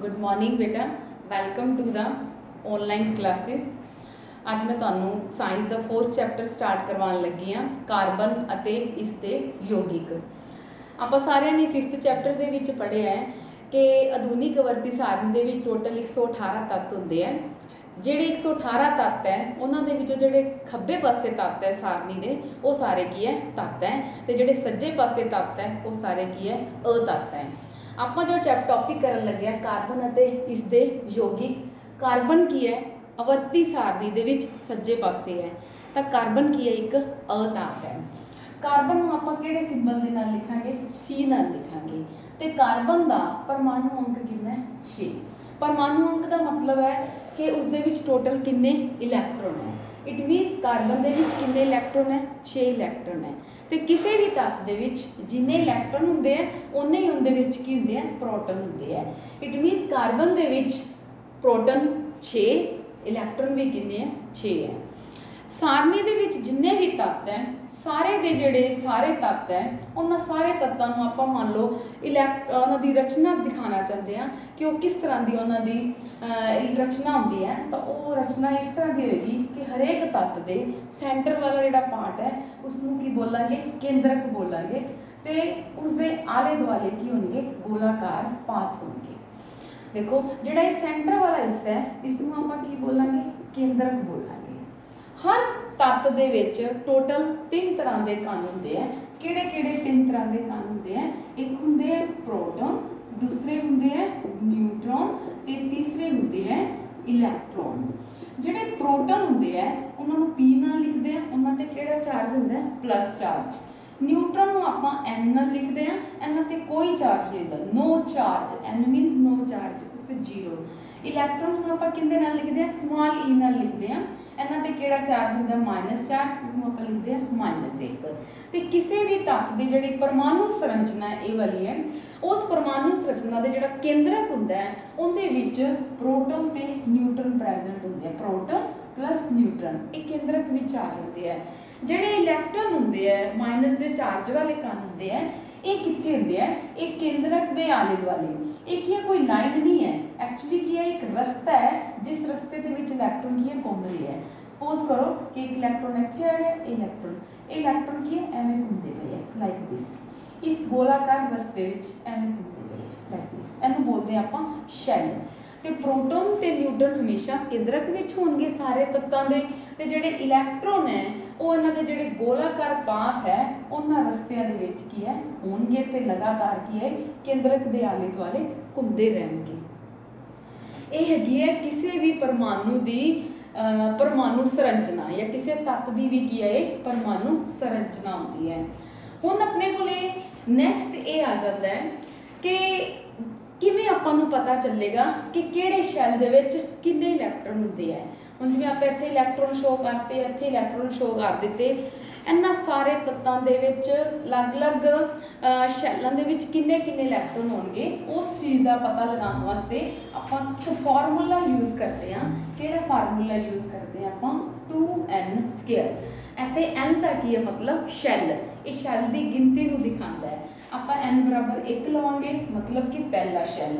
Good morning ਬੇਟਾ welcome to the online classes ਅੱਜ ਮੈਂ ਤੁਹਾਨੂੰ ਸਾਇੰਸ ਦਾ 4th ਚੈਪਟਰ ਸਟਾਰਟ ਕਰਵਾਉਣ ਲੱਗੀ ਹਾਂ ਕਾਰਬਨ ਅਤੇ ਇਸ ਦੇ ਯੋਗਿਕ। ਆਪਾਂ ਸਾਰਿਆਂ ਨੇ 5th ਚੈਪਟਰ ਦੇ ਵਿੱਚ ਪੜ੍ਹਿਆ ਹੈ ਕਿ ਆਧੁਨਿਕ ਵਰਤੀ ਸਾਰਣੀ ਦੇ ਵਿੱਚ ਟੋਟਲ 118 ਤੱਤ ਹੁੰਦੇ ਆ। ਜਿਹੜੇ 118 ਤੱਤ ਹੈ, ਉਹਨਾਂ ਦੇ ਵਿੱਚੋਂ ਜਿਹੜੇ ਖੱਬੇ ਪਾਸੇ ਤੱਤ ਹੈ ਸਾਰਣੀ ਦੇ, ਉਹ ਸਾਰੇ ਕੀ ਹੈ? ਤੱਤ ਹੈ। ਤੇ ਜਿਹੜੇ ਸੱਜੇ ਪਾਸੇ ਤੱਤ ਹੈ, ਉਹ ਸਾਰੇ ਕੀ ਹੈ? ਅਤੱਤ ਹੈ। ਆਪਾਂ ਜੋ ਚੈਪ ਟੌਪਿਕ ਕਰਨ ਲੱਗਿਆ ਕਾਰਬਨ ਅਤੇ ਇਸ ਦੇ ਯੋਗਿਕ ਕਾਰਬਨ ਕੀ ਹੈ? ਅਵਰਤੀ ਸਾਰਣੀ ਦੇ ਵਿੱਚ ਸੱਜੇ ਪਾਸੇ ਹੈ। ਤਾਂ ਕਾਰਬਨ ਕੀ ਹੈ? ਇੱਕ ਅਤੱਤ ਹੈ। ਕਾਰਬਨ ਨੂੰ ਆਪਾਂ ਕਿਹੜੇ ਸਿੰਬਲ ਦੇ ਨਾਲ ਲਿਖਾਂਗੇ? ਸੀ ਨਾਲ ਲਿਖਾਂਗੇ। ਤੇ ਕਾਰਬਨ ਦਾ ਪਰਮਾਣੂ ਅੰਕ ਕਿੰਨਾ ਹੈ? 6 ਪਰਮਾਣੂ ਅੰਕ ਦਾ ਮਤਲਬ ਹੈ ਕਿ ਉਸ ਦੇ ਵਿੱਚ ਟੋਟਲ ਕਿੰਨੇ ਇਲੈਕਟ੍ਰੋਨ ਹੈ? ਇਟ ਮੀਨਸ ਕਾਰਬਨ ਦੇ ਵਿੱਚ ਕਿੰਨੇ ਇਲੈਕਟ੍ਰੋਨ ਹੈ? 6 ਇਲੈਕਟ੍ਰੋਨ ਹੈ। ਤੇ ਕਿਸੇ ਵੀ ਤੱਤ ਦੇ ਵਿੱਚ ਜਿੰਨੇ ਇਲੈਕਟ੍ਰੋਨ ਹੁੰਦੇ ਆ ਉਨੇ ਹੀ ਉਹਦੇ ਵਿੱਚ ਕੀ ਹੁੰਦੇ ਆ? ਪ੍ਰੋਟਨ ਹੁੰਦੇ ਆ। ਇਟ ਮੀਨਸ ਕਾਰਬਨ ਦੇ ਵਿੱਚ ਪ੍ਰੋਟਨ 6 ਇਲੈਕਟ੍ਰੋਨ ਵੀ ਕਿੰਨੇ ਆ? 6 ਹੈ ਸਾਰਣੀ ਦੇ ਵਿੱਚ ਜਿੰਨੇ ਵੀ ਤੱਤ ਹੈ, ਸਾਰੇ ਦੇ ਜਿਹੜੇ ਸਾਰੇ ਤੱਤ ਹੈ, ਉਹਨਾਂ ਸਾਰੇ ਤੱਤਾਂ ਨੂੰ ਆਪਾਂ ਮੰਨ ਲਓ ਇਲੈਕਟ ਉਹਨਾਂ ਦੀ ਰਚਨਾ ਦਿਖਾਉਣਾ ਚਾਹੁੰਦੇ ਆ ਕਿ ਉਹ ਕਿਸ ਤਰ੍ਹਾਂ ਦੀ ਉਹਨਾਂ ਦੀ ਰਚਨਾ ਹੁੰਦੀ ਹੈ, ਤਾਂ ਉਹ ਰਚਨਾ ਇਸ ਤਰ੍ਹਾਂ ਦੀ ਹੋਏਗੀ ਕਿ ਹਰੇਕ ਤੱਤ ਦੇ ਸੈਂਟਰ ਵਾਲਾ ਜਿਹੜਾ ਪਾਰਟ ਹੈ ਉਸ ਨੂੰ ਕੀ ਬੋਲਾਂਗੇ? ਕੇਂਦਰਕ ਬੋਲਾਂਗੇ। ਤੇ ਉਸ ਦੇ ਆਲੇ ਦੁਆਲੇ ਕੀ ਹੋਣਗੇ? ਗੋਲਾਕਾਰ ਪਾਤ ਹੋਣਗੇ। ਦੇਖੋ, ਜਿਹੜਾ ਇਹ ਸੈਂਟਰ ਵਾਲਾ ਹਿੱਸਾ ਹੈ ਇਸ ਨੂੰ ਆਪਾਂ ਕੀ ਬੋਲਾਂਗੇ? ਕੇਂਦਰਕ ਬੋਲਾਂਗੇ। ਹਰ ਤੱਤ ਦੇ ਵਿੱਚ ਟੋਟਲ ਤਿੰਨ ਤਰ੍ਹਾਂ ਦੇ ਕਣ ਹੁੰਦੇ ਆ ਕਿਹੜੇ ਕਿਹੜੇ ਤਿੰਨ ਤਰ੍ਹਾਂ ਦੇ ਕਣ ਹੁੰਦੇ ਆ ਇੱਕ ਹੁੰਦੇ ਆ ਪ੍ਰੋਟੋਨ ਦੂਸਰੇ ਹੁੰਦੇ ਆ ਨਿਊਟ੍ਰੋਨ ਤੇ ਤੀਸਰੇ ਇਲੈਕਟ੍ਰੋਨ ਜਿਹੜੇ ਪ੍ਰੋਟਨ ਹੁੰਦੇ ਆ, ਉਹਨਾਂ ਨੂੰ P ਨਾਲ ਲਿਖਦੇ ਆ, ਉਹਨਾਂ ਤੇ ਕਿਹੜਾ ਚਾਰਜ ਹੁੰਦਾ ਪਲੱਸ ਚਾਰਜ ਨਿਊਟ੍ਰੋਨ ਨੂੰ ਆਪਾਂ N ਨਾਲ ਲਿਖਦੇ ਆ, ਇਹਨਾਂ ਤੇ ਕੋਈ ਚਾਰਜ ਨਹੀਂ ਹੁੰਦਾ। No charge N means no charge ਉਸ ਤੇ ਜ਼ੀਰੋ ਇਲੈਕਟ੍ਰੋਨਸ ਨੂੰ ਆਪਾਂ ਕਿੰਦੇ ਨਾਲ ਲਿਖਦੇ ਆ? ਸਮਾਲ e ਨਾਲ ਲਿਖਦੇ ਆ। ਇਹਨਾਂ ਤੇ ਕਿਹੜਾ ਚਾਰਜ ਹੁੰਦਾ? ਮਾਈਨਸ ਚਾਰਜ ਉਸ ਨੂੰ ਆਪਾਂ ਲਿਖਦੇ ਆ ਮਾਈਨਸ 1 ਤੇ ਕਿਸੇ ਵੀ ਤੱਤ ਦੀ ਜਿਹੜੀ ਪਰਮਾਣੂ ਸੰਰਚਨਾ ਇਹ ਵਾਲੀ ਹੈ, ਉਸ ਪਰਮਾਣੂ ਸੰਰਚਨਾ ਦੇ ਜਿਹੜਾ ਕੇਂਦਰਕ ਹੁੰਦਾ ਹੈ, ਉਹਦੇ ਵਿੱਚ ਪ੍ਰੋਟੋਨ ਤੇ ਨਿਊਟਰਨ ਪ੍ਰੈਜ਼ੈਂਟ ਹੁੰਦੇ ਆ, ਪ੍ਰੋਟੋਨ ਪਲੱਸ ਨਿਊਟਰਨ, ਇਹ ਕੇਂਦਰਕ ਵਿੱਚ ਆ ਜਾਂਦੇ ਆ। ਜਿਹੜੇ ਇਲੈਕਟ੍ਰੋਨ ਹੁੰਦੇ ਆ ਮਾਈਨਸ ਦੇ ਚਾਰਜ ਵਾਲੇ ਕਣ ਹੁੰਦੇ ਆ, ਇਹ ਕਿੱਥੇ ਹੁੰਦੇ ਆ? ਇਹ ਕੇਂਦਰਕ ਦੇ ਆਲੇ ਦੁਆਲੇ। ਇਹ ਕੀ ਹੈ? ਕੋਈ ਲਾਈਨ ਨਹੀਂ ਹੈ। ਐਕਚੁਅਲੀ ਕੀ ਹੈ? ਇੱਕ ਰਸਤਾ ਹੈ, ਜਿਸ ਰਸਤੇ ਦੇ ਵਿੱਚ ਇਲੈਕਟ੍ਰੋਨ ਕੀ ਹੈ? ਘੁੰਮ ਰਹੀ ਹੈ। ਸਪੋਜ਼ ਕਰੋ ਕਿ ਇੱਕ ਇਲੈਕਟ੍ਰੋਨ ਇੱਥੇ ਆ ਗਿਆ, ਇਹ ਇਲੈਕਟ੍ਰੋਨ ਇਹ ਇਲੈਕਟ੍ਰੋਨ ਕੀ ਹੈ? ਐਵੇਂ ਘੁੰਮਦੇ ਪਏ ਹੈ ਲਾਈਕ ਦਿਸ ਇਸ ਗੋਲਾਕਾਰ ਰਸਤੇ ਵਿੱਚ ਐਵੇਂ ਘੁੰਮਦੇ ਪਏ ਹੈ ਲਾਈਕ ਦਿਸ ਇਹਨੂੰ ਬੋਲਦੇ ਆਪਾਂ ਸ਼ੈਲ ਤੇ ਪ੍ਰੋਟੋਨ ਤੇ ਨਿਊਟ੍ਰੋਨ ਹਮੇਸ਼ਾ ਕੇਂਦਰਕ ਵਿੱਚ ਹੋਣਗੇ ਸਾਰੇ ਤੱਤਾਂ ਦੇ। ਤੇ ਜਿਹੜੇ ਇਲੈਕਟ੍ਰੋਨ ਹੈ, ਉਹ ਇਹਨਾਂ ਦੇ ਜਿਹੜੇ ਗੋਲਾਕਾਰ ਪਾਥ ਹੈ, ਉਹਨਾਂ ਰਸਤਿਆਂ ਦੇ ਵਿੱਚ ਕੀ ਹੈ? ਹੋਣਗੇ ਤੇ ਲਗਾਤਾਰ ਕੀ ਹੈ? ਕੇਂਦਰਕ ਦੇ ਆਲੇ ਦੁਆਲੇ ਘੁੰਮਦੇ ਰਹਿਣਗੇ। ਇਹ ਹੈਗੀ ਹੈ ਕਿਸੇ ਵੀ ਪਰਮਾਣੂ ਦੀ ਪਰਮਾਣੂ ਸੰਰਚਨਾ ਜਾਂ ਕਿਸੇ ਤੱਤ ਦੀ ਵੀ ਕੀ ਹੈ, ਇਹ ਪਰਮਾਣੂ ਸੰਰਚਨਾ ਹੁੰਦੀ ਹੈ। ਹੁਣ ਆਪਣੇ ਕੋਲੇ ਨੈਕਸਟ ਇਹ ਆ ਜਾਂਦਾ ਹੈ ਕਿ ਕਿਵੇਂ ਆਪਾਂ ਨੂੰ ਪਤਾ ਚੱਲੇਗਾ ਕਿ ਕਿਹੜੇ ਸ਼ੈਲ ਦੇ ਵਿੱਚ ਕਿੰਨੇ ਇਲੈਕਟ੍ਰੋਨ ਹੁੰਦੇ ਆ ਹੁਣ ਜਿਵੇਂ ਆਪਾਂ ਇੱਥੇ ਇਲੈਕਟ੍ਰੋਨ ਸ਼ੋ ਕਰਤੇ, ਇੱਥੇ ਇਲੈਕਟ੍ਰੋਨ ਸ਼ੋ ਕਰ ਦਿੱਤੇ ਇਹਨਾਂ ਸਾਰੇ ਤੱਤਾਂ ਦੇ ਵਿੱਚ ਅਲੱਗ-ਅਲੱਗ ਅਹ, ਸ਼ੈਲਾਂ ਦੇ ਵਿੱਚ ਕਿੰਨੇ ਕਿੰਨੇ ਇਲੈਕਟ੍ਰੋਨ ਹੋਣਗੇ ਉਸ ਚੀਜ਼ ਦਾ ਪਤਾ ਲਗਾਉਣ ਵਾਸਤੇ ਆਪਾਂ ਇੱਕ ਫਾਰਮੂਲਾ ਯੂਜ਼ ਕਰਦੇ ਹਾਂ। ਕਿਹੜਾ ਫਾਰਮੂਲਾ ਯੂਜ਼ ਕਰਦੇ ਹਾਂ ਆਪਾਂ? 2n square. ਇੱਥੇ n ਦਾ ਕੀ ਹੈ ਮਤਲਬ? ਸ਼ੈਲ। ਇਹ ਸ਼ੈਲ ਦੀ ਗਿਣਤੀ ਨੂੰ ਦਿਖਾਉਂਦਾ ਹੈ। ਆਪਾਂ n ਬਰਾਬਰ 1 ਲਵਾਂਗੇ ਮਤਲਬ ਕਿ ਪਹਿਲਾ ਸ਼ੈਲ।